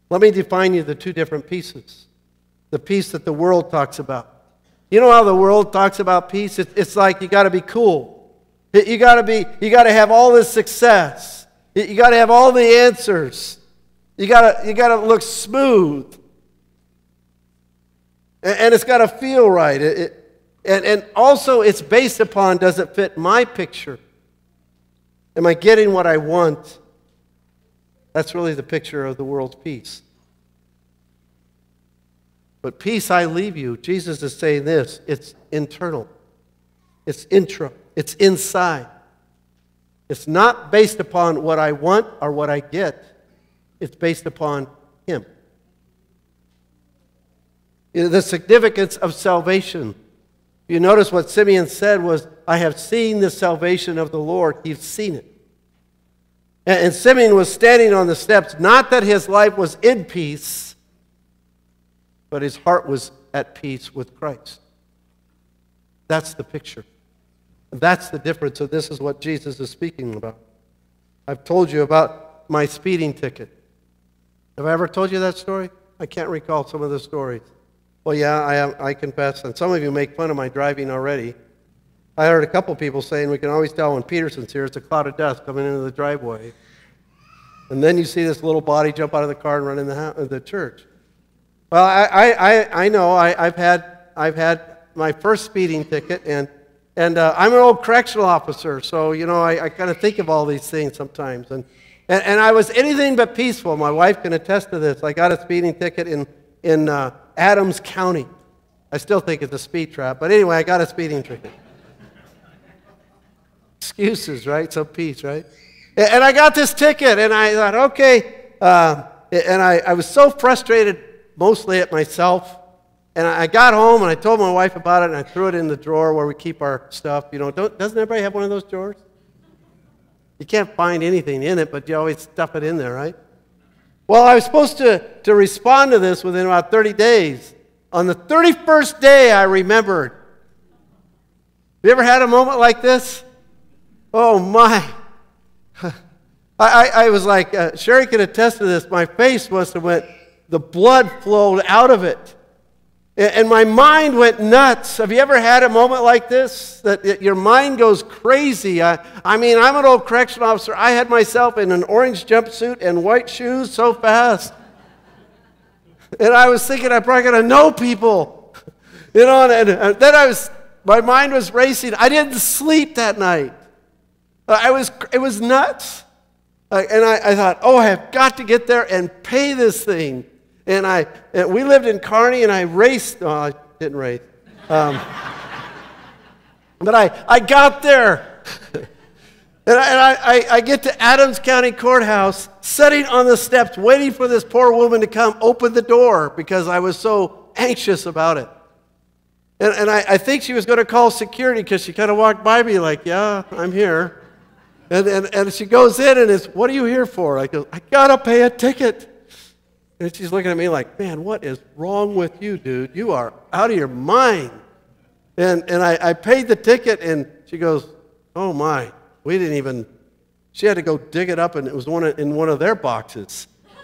Let me define you the two different pieces. The peace that the world talks about. You know how the world talks about peace? It's like you got to be cool. You got to be you got to have all this success. You got to have all the answers. You got to you got to look smooth. And it's got to feel right. It, it, and, and also, it's based upon does it fit my picture? Am I getting what I want? That's really the picture of the world's peace. But peace I leave you, Jesus is saying this it's internal, it's intra, it's inside. It's not based upon what I want or what I get, it's based upon Him. The significance of salvation. You notice what Simeon said was, I have seen the salvation of the Lord. He's seen it. And, and Simeon was standing on the steps, not that his life was in peace, but his heart was at peace with Christ. That's the picture. That's the difference. So, this is what Jesus is speaking about. I've told you about my speeding ticket. Have I ever told you that story? I can't recall some of the stories. Well, yeah, I, I confess. And some of you make fun of my driving already. I heard a couple people saying we can always tell when Peterson's here, it's a cloud of dust coming into the driveway. And then you see this little body jump out of the car and run in the, house, uh, the church. Well, I, I, I know I, have had, I've had my first speeding ticket, and, and uh, I'm an old correctional officer, so, you know, I, I kind of think of all these things sometimes. And, and, and, I was anything but peaceful. My wife can attest to this. I got a speeding ticket in, in uh, Adams County. I still think it's a speed trap, but anyway, I got a speeding ticket. Excuses, right? So peace, right? And I got this ticket, and I thought, okay. Uh, and I, I was so frustrated mostly at myself. And I got home and I told my wife about it and I threw it in the drawer where we keep our stuff. You know, doesn't everybody have one of those drawers? You can't find anything in it, but you always stuff it in there, right? Well, I was supposed to, to respond to this within about 30 days. On the 31st day, I remembered. You ever had a moment like this? Oh, my. [LAUGHS] I, I, I was like, uh, Sherry can attest to this. My face must have went the blood flowed out of it. And my mind went nuts. Have you ever had a moment like this? That your mind goes crazy. I, I mean, I'm an old correction officer. I had myself in an orange jumpsuit and white shoes so fast. And I was thinking, I'm probably going to know people. You know, and, and then I was, my mind was racing. I didn't sleep that night. I was, it was nuts. and I, I thought, oh, I have got to get there and pay this thing and I and we lived in Kearney, and I raced. Oh, I didn't race, um, [LAUGHS] but I I got there. And, I, I, I, get to Adams County Courthouse, sitting on the steps, waiting for this poor woman to come open the door because I was so anxious about it. And, and I, I think she was going to call security because she kind of walked by me like, Yeah, I'm here. And, and, and she goes in and is, What are you here for? I go, I got to pay a ticket. And she's looking at me like, man, what is wrong with you, dude? You are out of your mind. And, and I, I paid the ticket, and she goes, oh my, we didn't even, she had to go dig it up, and it was one of, in one of their boxes. [LAUGHS]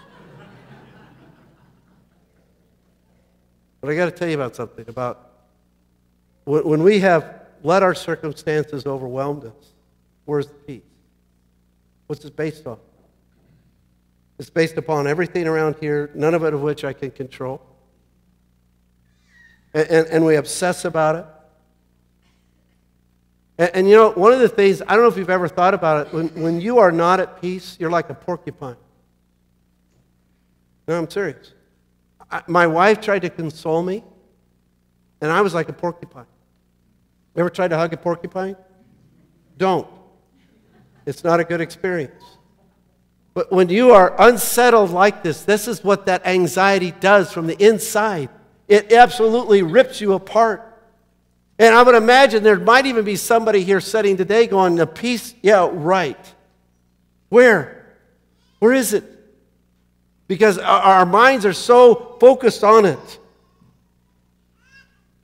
but I got to tell you about something about when, when we have let our circumstances overwhelm us, where's the peace? What's it based on? It's based upon everything around here, none of it of which I can control. And, and, and we obsess about it. And, and, you know, one of the things, I don't know if you've ever thought about it, when, when you are not at peace, you're like a porcupine. No, I'm serious. I, my wife tried to console me, and I was like a porcupine. Ever tried to hug a porcupine? Don't. It's not a good experience. But when you are unsettled like this, this is what that anxiety does from the inside. It absolutely rips you apart. And I would imagine there might even be somebody here sitting today going, The peace, yeah, right. Where? Where is it? Because our minds are so focused on it.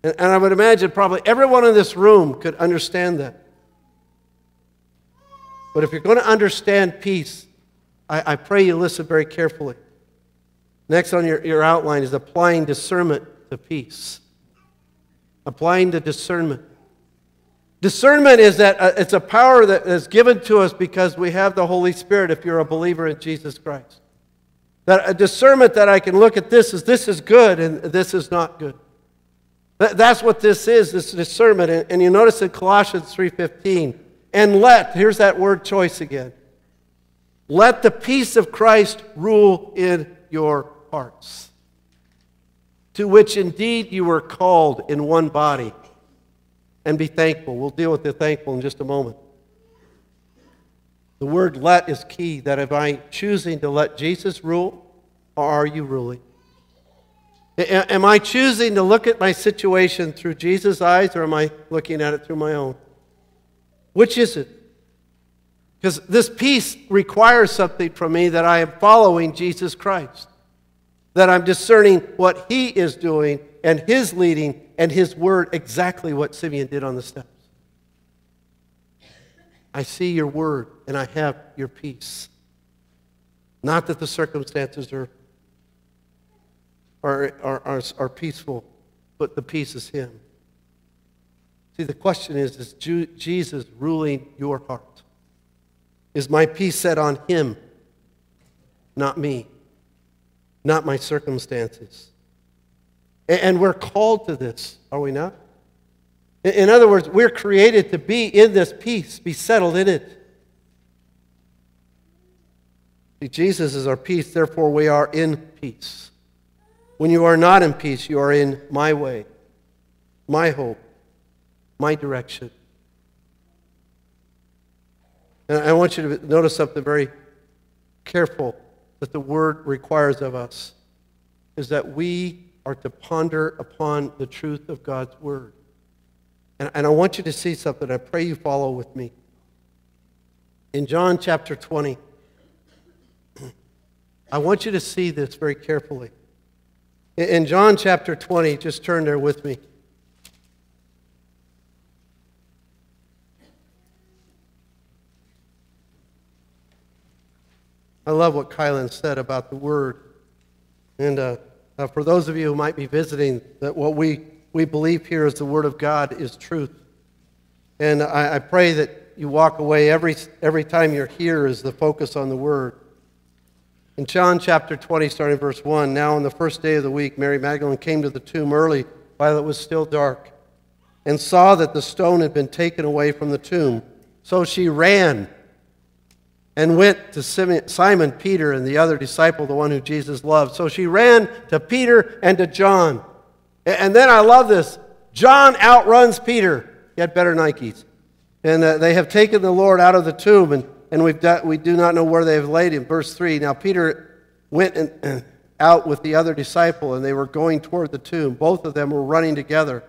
And I would imagine probably everyone in this room could understand that. But if you're going to understand peace, I, I pray you listen very carefully. Next on your, your outline is applying discernment to peace. Applying the discernment. Discernment is that uh, it's a power that is given to us because we have the Holy Spirit if you're a believer in Jesus Christ. That a discernment that I can look at this is this is good and this is not good. That, that's what this is, this discernment. And, and you notice in Colossians 3.15, and let, here's that word choice again. Let the peace of Christ rule in your hearts, to which indeed you were called in one body. And be thankful. We'll deal with the thankful in just a moment. The word let is key that if I choosing to let Jesus rule, or are you ruling? Am I choosing to look at my situation through Jesus' eyes or am I looking at it through my own? Which is it? Because this peace requires something from me that I am following Jesus Christ, that I'm discerning what He is doing and His leading and His word exactly what Simeon did on the steps. I see your word and I have your peace. Not that the circumstances are, are, are, are, are peaceful, but the peace is Him. See, the question is Is Jesus ruling your heart? Is my peace set on Him, not me, not my circumstances? And we're called to this, are we not? In- other words, we're created to be in this peace, be settled in it. See, Jesus is our peace, therefore we are in peace. When you are not in peace, you are in my way, my hope, my direction. And I want you to notice something very careful that the word requires of us is that we are to ponder upon the truth of God's word. And, and I want you to see something. I pray you follow with me. In John chapter 20, [CLEARS THROAT] I want you to see this very carefully. In- In John chapter 20, just turn there with me. I love what Kylen said about the word. And uh, uh, for those of you who might be visiting, that what we, we believe here is the word of God is truth. And I, I pray that you walk away every, every time you're here is the focus on the word. In John chapter 20, starting verse 1, now on the first day of the week, Mary Magdalene came to the tomb early while it was still dark and saw that the stone had been taken away from the tomb. So she ran and went to Simon Peter and the other disciple, the one who Jesus loved. So she ran to Peter and to John. And then I love this John outruns Peter. He had better Nikes. And uh, they have taken the Lord out of the tomb, and, and we've we do not know where they have laid him. Verse 3 Now Peter went and, and out with the other disciple, and they were going toward the tomb. Both of them were running together,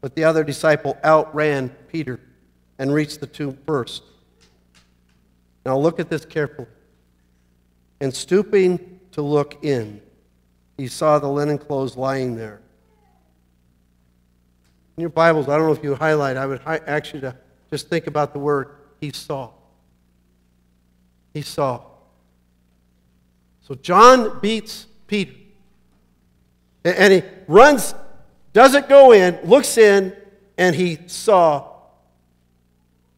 but the other disciple outran Peter and reached the tomb first. Now look at this carefully. And stooping to look in, he saw the linen clothes lying there. In your Bibles, I don't know if you highlight, I would hi- ask you to just think about the word he saw. He saw. So John beats Peter. A- And he runs, doesn't go in, looks in, and he saw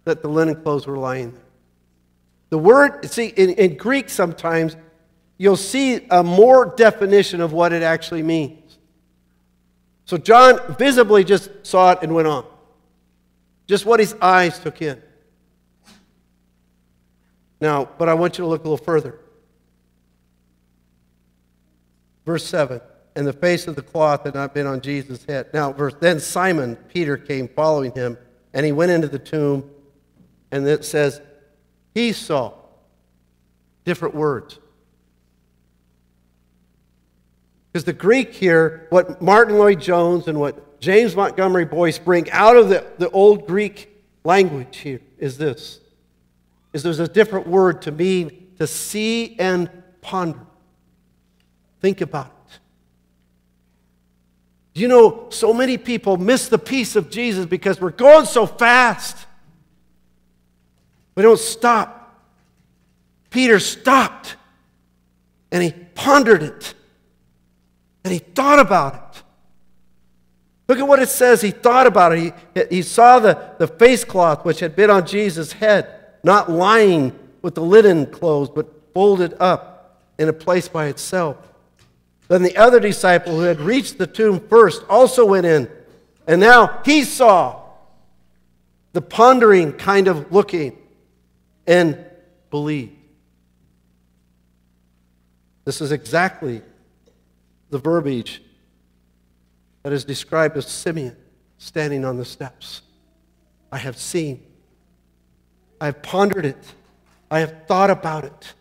that the linen clothes were lying there. The word, see, in, in Greek sometimes, you'll see a more definition of what it actually means. So John visibly just saw it and went on. Just what his eyes took in. Now, but I want you to look a little further. Verse 7 And the face of the cloth had not been on Jesus' head. Now, verse then Simon Peter came following him, and he went into the tomb, and it says, he saw. Different words. Because the Greek here, what Martyn Lloyd-Jones and what James Montgomery Boice bring out of the, the old Greek language here is this is there's a different word to mean to see and ponder. Think about it. You know so many people miss the peace of Jesus because we're going so fast? We don't stop. Peter stopped and he pondered it and he thought about it. Look at what it says. He thought about it. He, he saw the, the face cloth which had been on Jesus' head, not lying with the linen clothes, but folded up in a place by itself. Then the other disciple who had reached the tomb first also went in, and now he saw the pondering kind of looking and believed. This is exactly the verbiage that is described as Simeon standing on the steps. I have seen, I have pondered it, I have thought about it.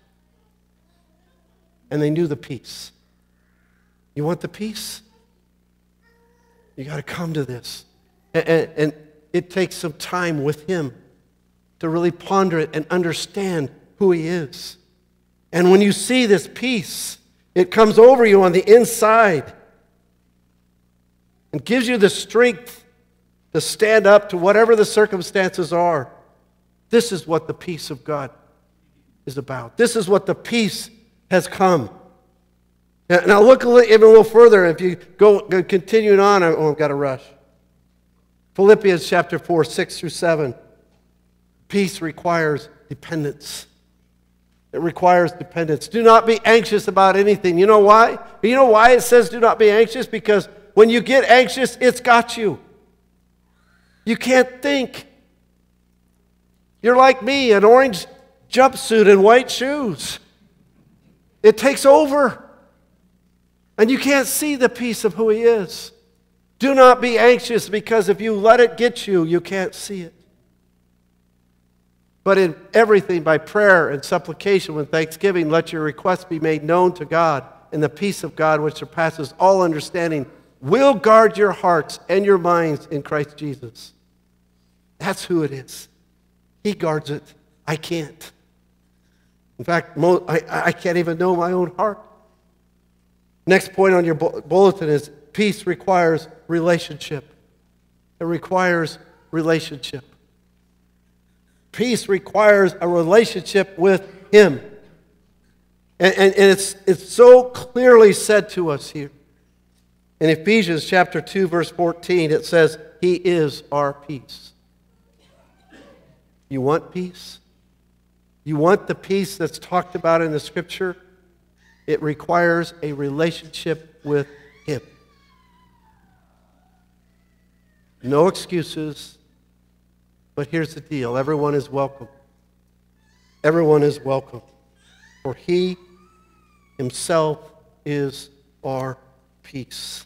And they knew the peace. You want the peace? You got to come to this. And, and, and it takes some time with Him to really ponder it and understand who He is. And when you see this peace, it comes over you on the inside and gives you the strength to stand up to whatever the circumstances are. This is what the peace of God is about. This is what the peace has come. Now look a little, even a little further. If you go, continuing on, oh, I've got to rush. Philippians chapter 4, 6 through 7. Peace requires dependence. It requires dependence. Do not be anxious about anything. You know why? You know why it says do not be anxious? Because when you get anxious, it's got you. You can't think. You're like me, an orange jumpsuit and white shoes. It takes over. And you can't see the peace of who He is. Do not be anxious because if you let it get you, you can't see it. But in everything, by prayer and supplication with thanksgiving, let your requests be made known to God, and the peace of God, which surpasses all understanding, will guard your hearts and your minds in Christ Jesus. That's who it is. He guards it. I can't. In fact, I, can't even know my own heart. Next point on your bulletin is peace requires relationship. It requires relationship. Peace requires a relationship with Him. And, and, and, it's, it's so clearly said to us here. In Ephesians chapter 2, verse 14, it says, He is our peace. You want peace? You want the peace that's talked about in the scripture? It requires a relationship with Him. No excuses, but here's the deal everyone is welcome. Everyone is welcome. For He Himself is our peace.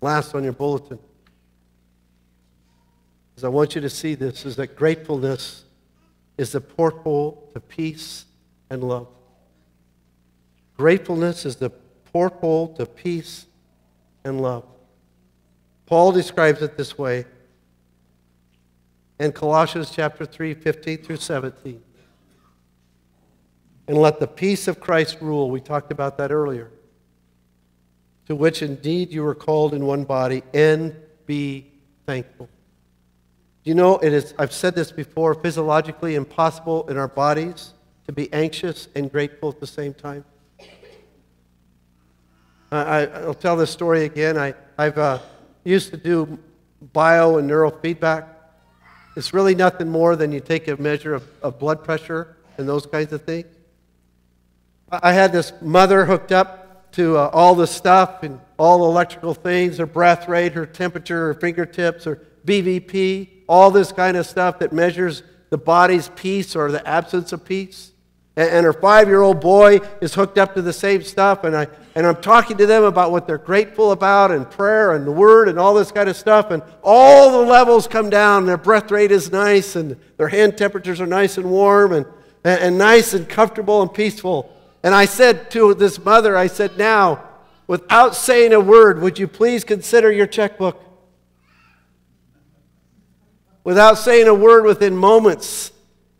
Last on your bulletin, as I want you to see this, is that gratefulness is the porthole to peace and love. Gratefulness is the porthole to peace and love. Paul describes it this way in Colossians chapter 3, 15 through 17. And let the peace of Christ rule. We talked about that earlier. To which indeed you were called in one body, and be thankful. You know, it is, I've said this before, physiologically impossible in our bodies to be anxious and grateful at the same time. I, will tell this story again. I, I've uh, used to do bio and neurofeedback. It's really nothing more than you take a measure of, of blood pressure and those kinds of things. I had this mother hooked up to uh, all the stuff and all electrical things, her breath rate, her temperature, her fingertips, her BVP, all this kind of stuff that measures the body's peace or the absence of peace. And her five year old boy is hooked up to the same stuff. And, I, and I'm talking to them about what they're grateful about and prayer and the word and all this kind of stuff. And all the levels come down. And Their breath rate is nice and their hand temperatures are nice and warm and, and, and nice and comfortable and peaceful. And I said to this mother, I said, now, without saying a word, would you please consider your checkbook? Without saying a word within moments,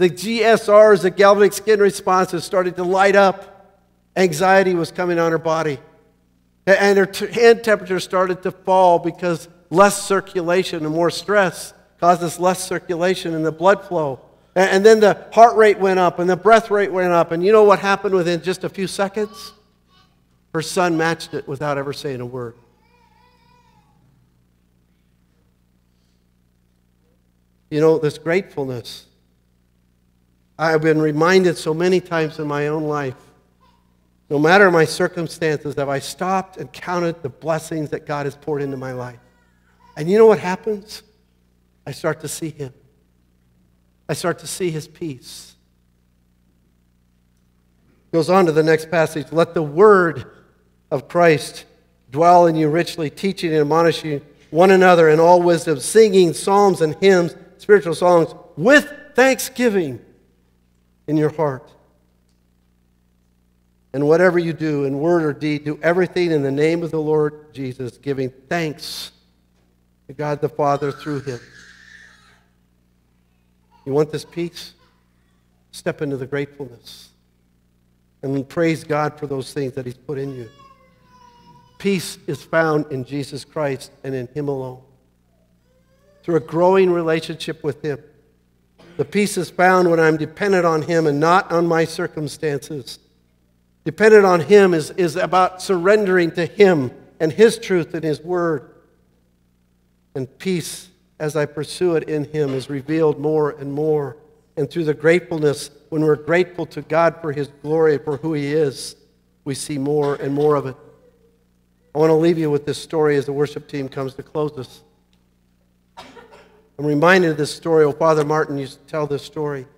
the GSRs, the galvanic skin responses, started to light up. Anxiety was coming on her body. And her t- hand temperature started to fall because less circulation and more stress causes less circulation in the blood flow. And, and then the heart rate went up and the breath rate went up. And you know what happened within just a few seconds? Her son matched it without ever saying a word. You know, this gratefulness I've been reminded so many times in my own life, no matter my circumstances, have I stopped and counted the blessings that God has poured into my life. And you know what happens? I start to see Him. I start to see His peace. Goes on to the next passage. Let the word of Christ dwell in you richly, teaching and admonishing one another in all wisdom, singing psalms and hymns, spiritual songs with thanksgiving in your heart. And whatever you do, in word or deed, do everything in the name of the Lord Jesus, giving thanks to God the Father through him. You want this peace? Step into the gratefulness and praise God for those things that he's put in you. Peace is found in Jesus Christ and in him alone. Through a growing relationship with him. The peace is found when I'm dependent on him and not on my circumstances. Dependent on Him is, is about surrendering to Him and His truth and His word. And peace, as I pursue it in Him, is revealed more and more. And through the gratefulness, when we're grateful to God for His glory, for who He is, we see more and more of it. I want to leave you with this story as the worship team comes to close us. I'm reminded of this story. Oh, Father Martin used to tell this story.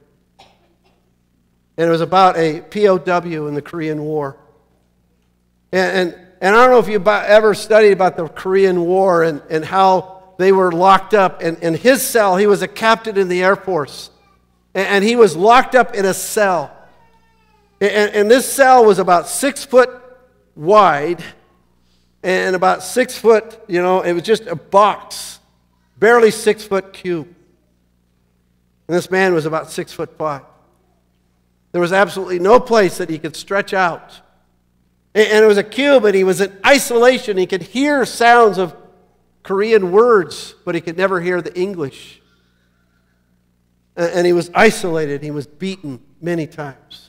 And it was about a POW in the Korean War. And, and, and I don't know if you've ever studied about the Korean War and, and how they were locked up. And in his cell, he was a captain in the Air Force. And, and he was locked up in a cell. And, and this cell was about six foot wide and about six foot, you know, it was just a box, barely six foot cube. And this man was about six foot five. There was absolutely no place that he could stretch out. And it was a cube, and he was in isolation. He could hear sounds of Korean words, but he could never hear the English. And he was isolated. He was beaten many times.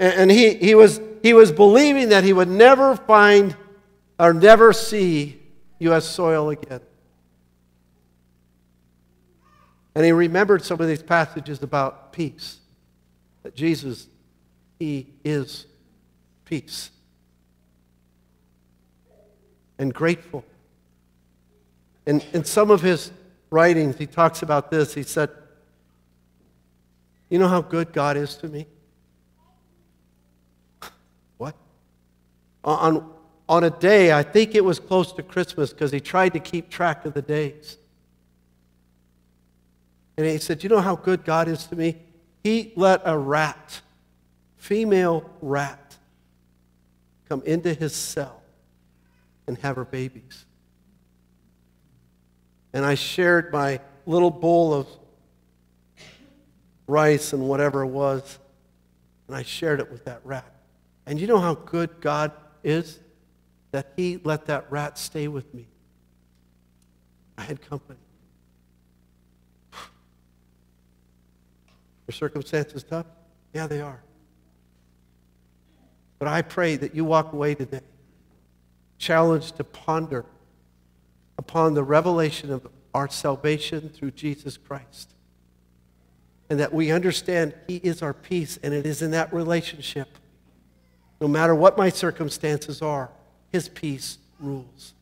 And he, he, was, he was believing that he would never find or never see U.S. soil again. And he remembered some of these passages about peace that Jesus, He is peace. And grateful. In, in some of his writings, he talks about this. He said, You know how good God is to me? [LAUGHS] what? On, on a day, I think it was close to Christmas because he tried to keep track of the days. And he said, You know how good God is to me? He let a rat, female rat, come into his cell and have her babies. And I shared my little bowl of rice and whatever it was, and I shared it with that rat. And you know how good God is? That He let that rat stay with me. I had company. Your circumstances tough? Yeah, they are. But I pray that you walk away today challenged to ponder upon the revelation of our salvation through Jesus Christ. And that we understand He is our peace, and it is in that relationship, no matter what my circumstances are, His peace rules.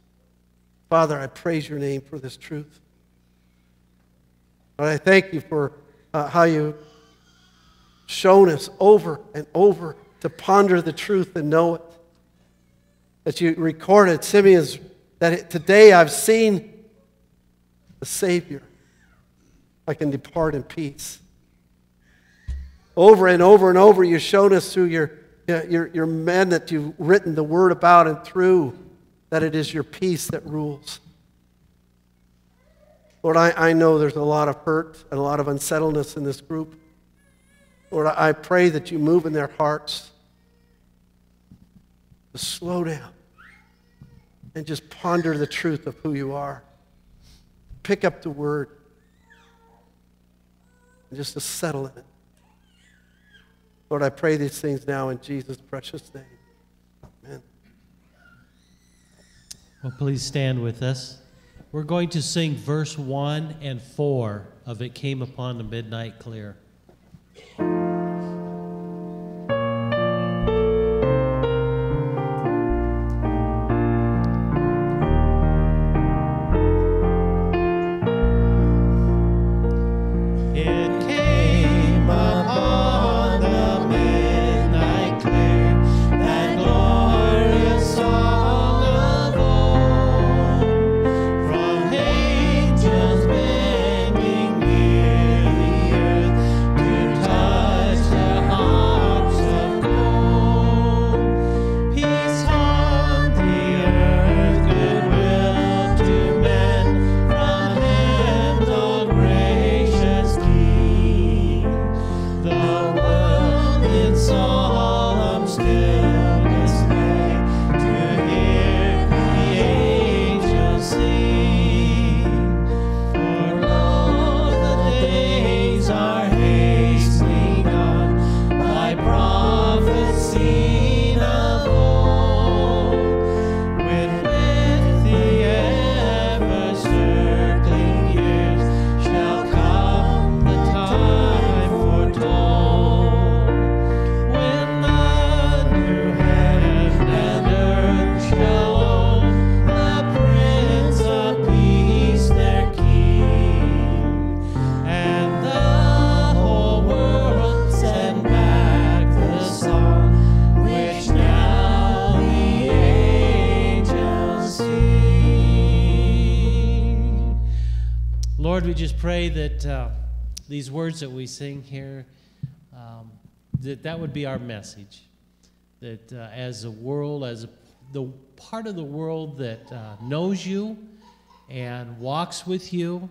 Father, I praise your name for this truth. And I thank you for uh, how you shown us over and over to ponder the truth and know it. That you recorded, Simeon's, that today I've seen the Savior. I can depart in peace. Over and over and over, you've shown us through your, your, your men that you've written the word about and through that it is your peace that rules. Lord, I, I know there's a lot of hurt and a lot of unsettledness in this group. Lord, I pray that you move in their hearts to slow down and just ponder the truth of who you are. Pick up the word and just to settle in it. Lord, I pray these things now in Jesus' precious name. Amen. Well, please stand with us. We're going to sing verse 1 and 4 of It Came Upon the Midnight Clear. Lord, we just pray that uh, these words that we sing here, um, that that would be our message. That uh, as a world, as a, the part of the world that uh, knows you and walks with you,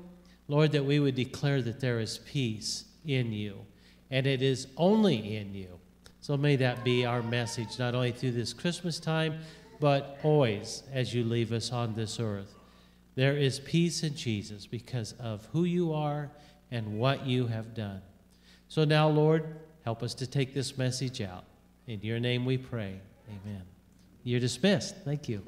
Lord, that we would declare that there is peace in you, and it is only in you. So may that be our message, not only through this Christmas time, but always as you leave us on this earth. There is peace in Jesus because of who you are and what you have done. So now, Lord, help us to take this message out. In your name we pray. Amen. You're dismissed. Thank you.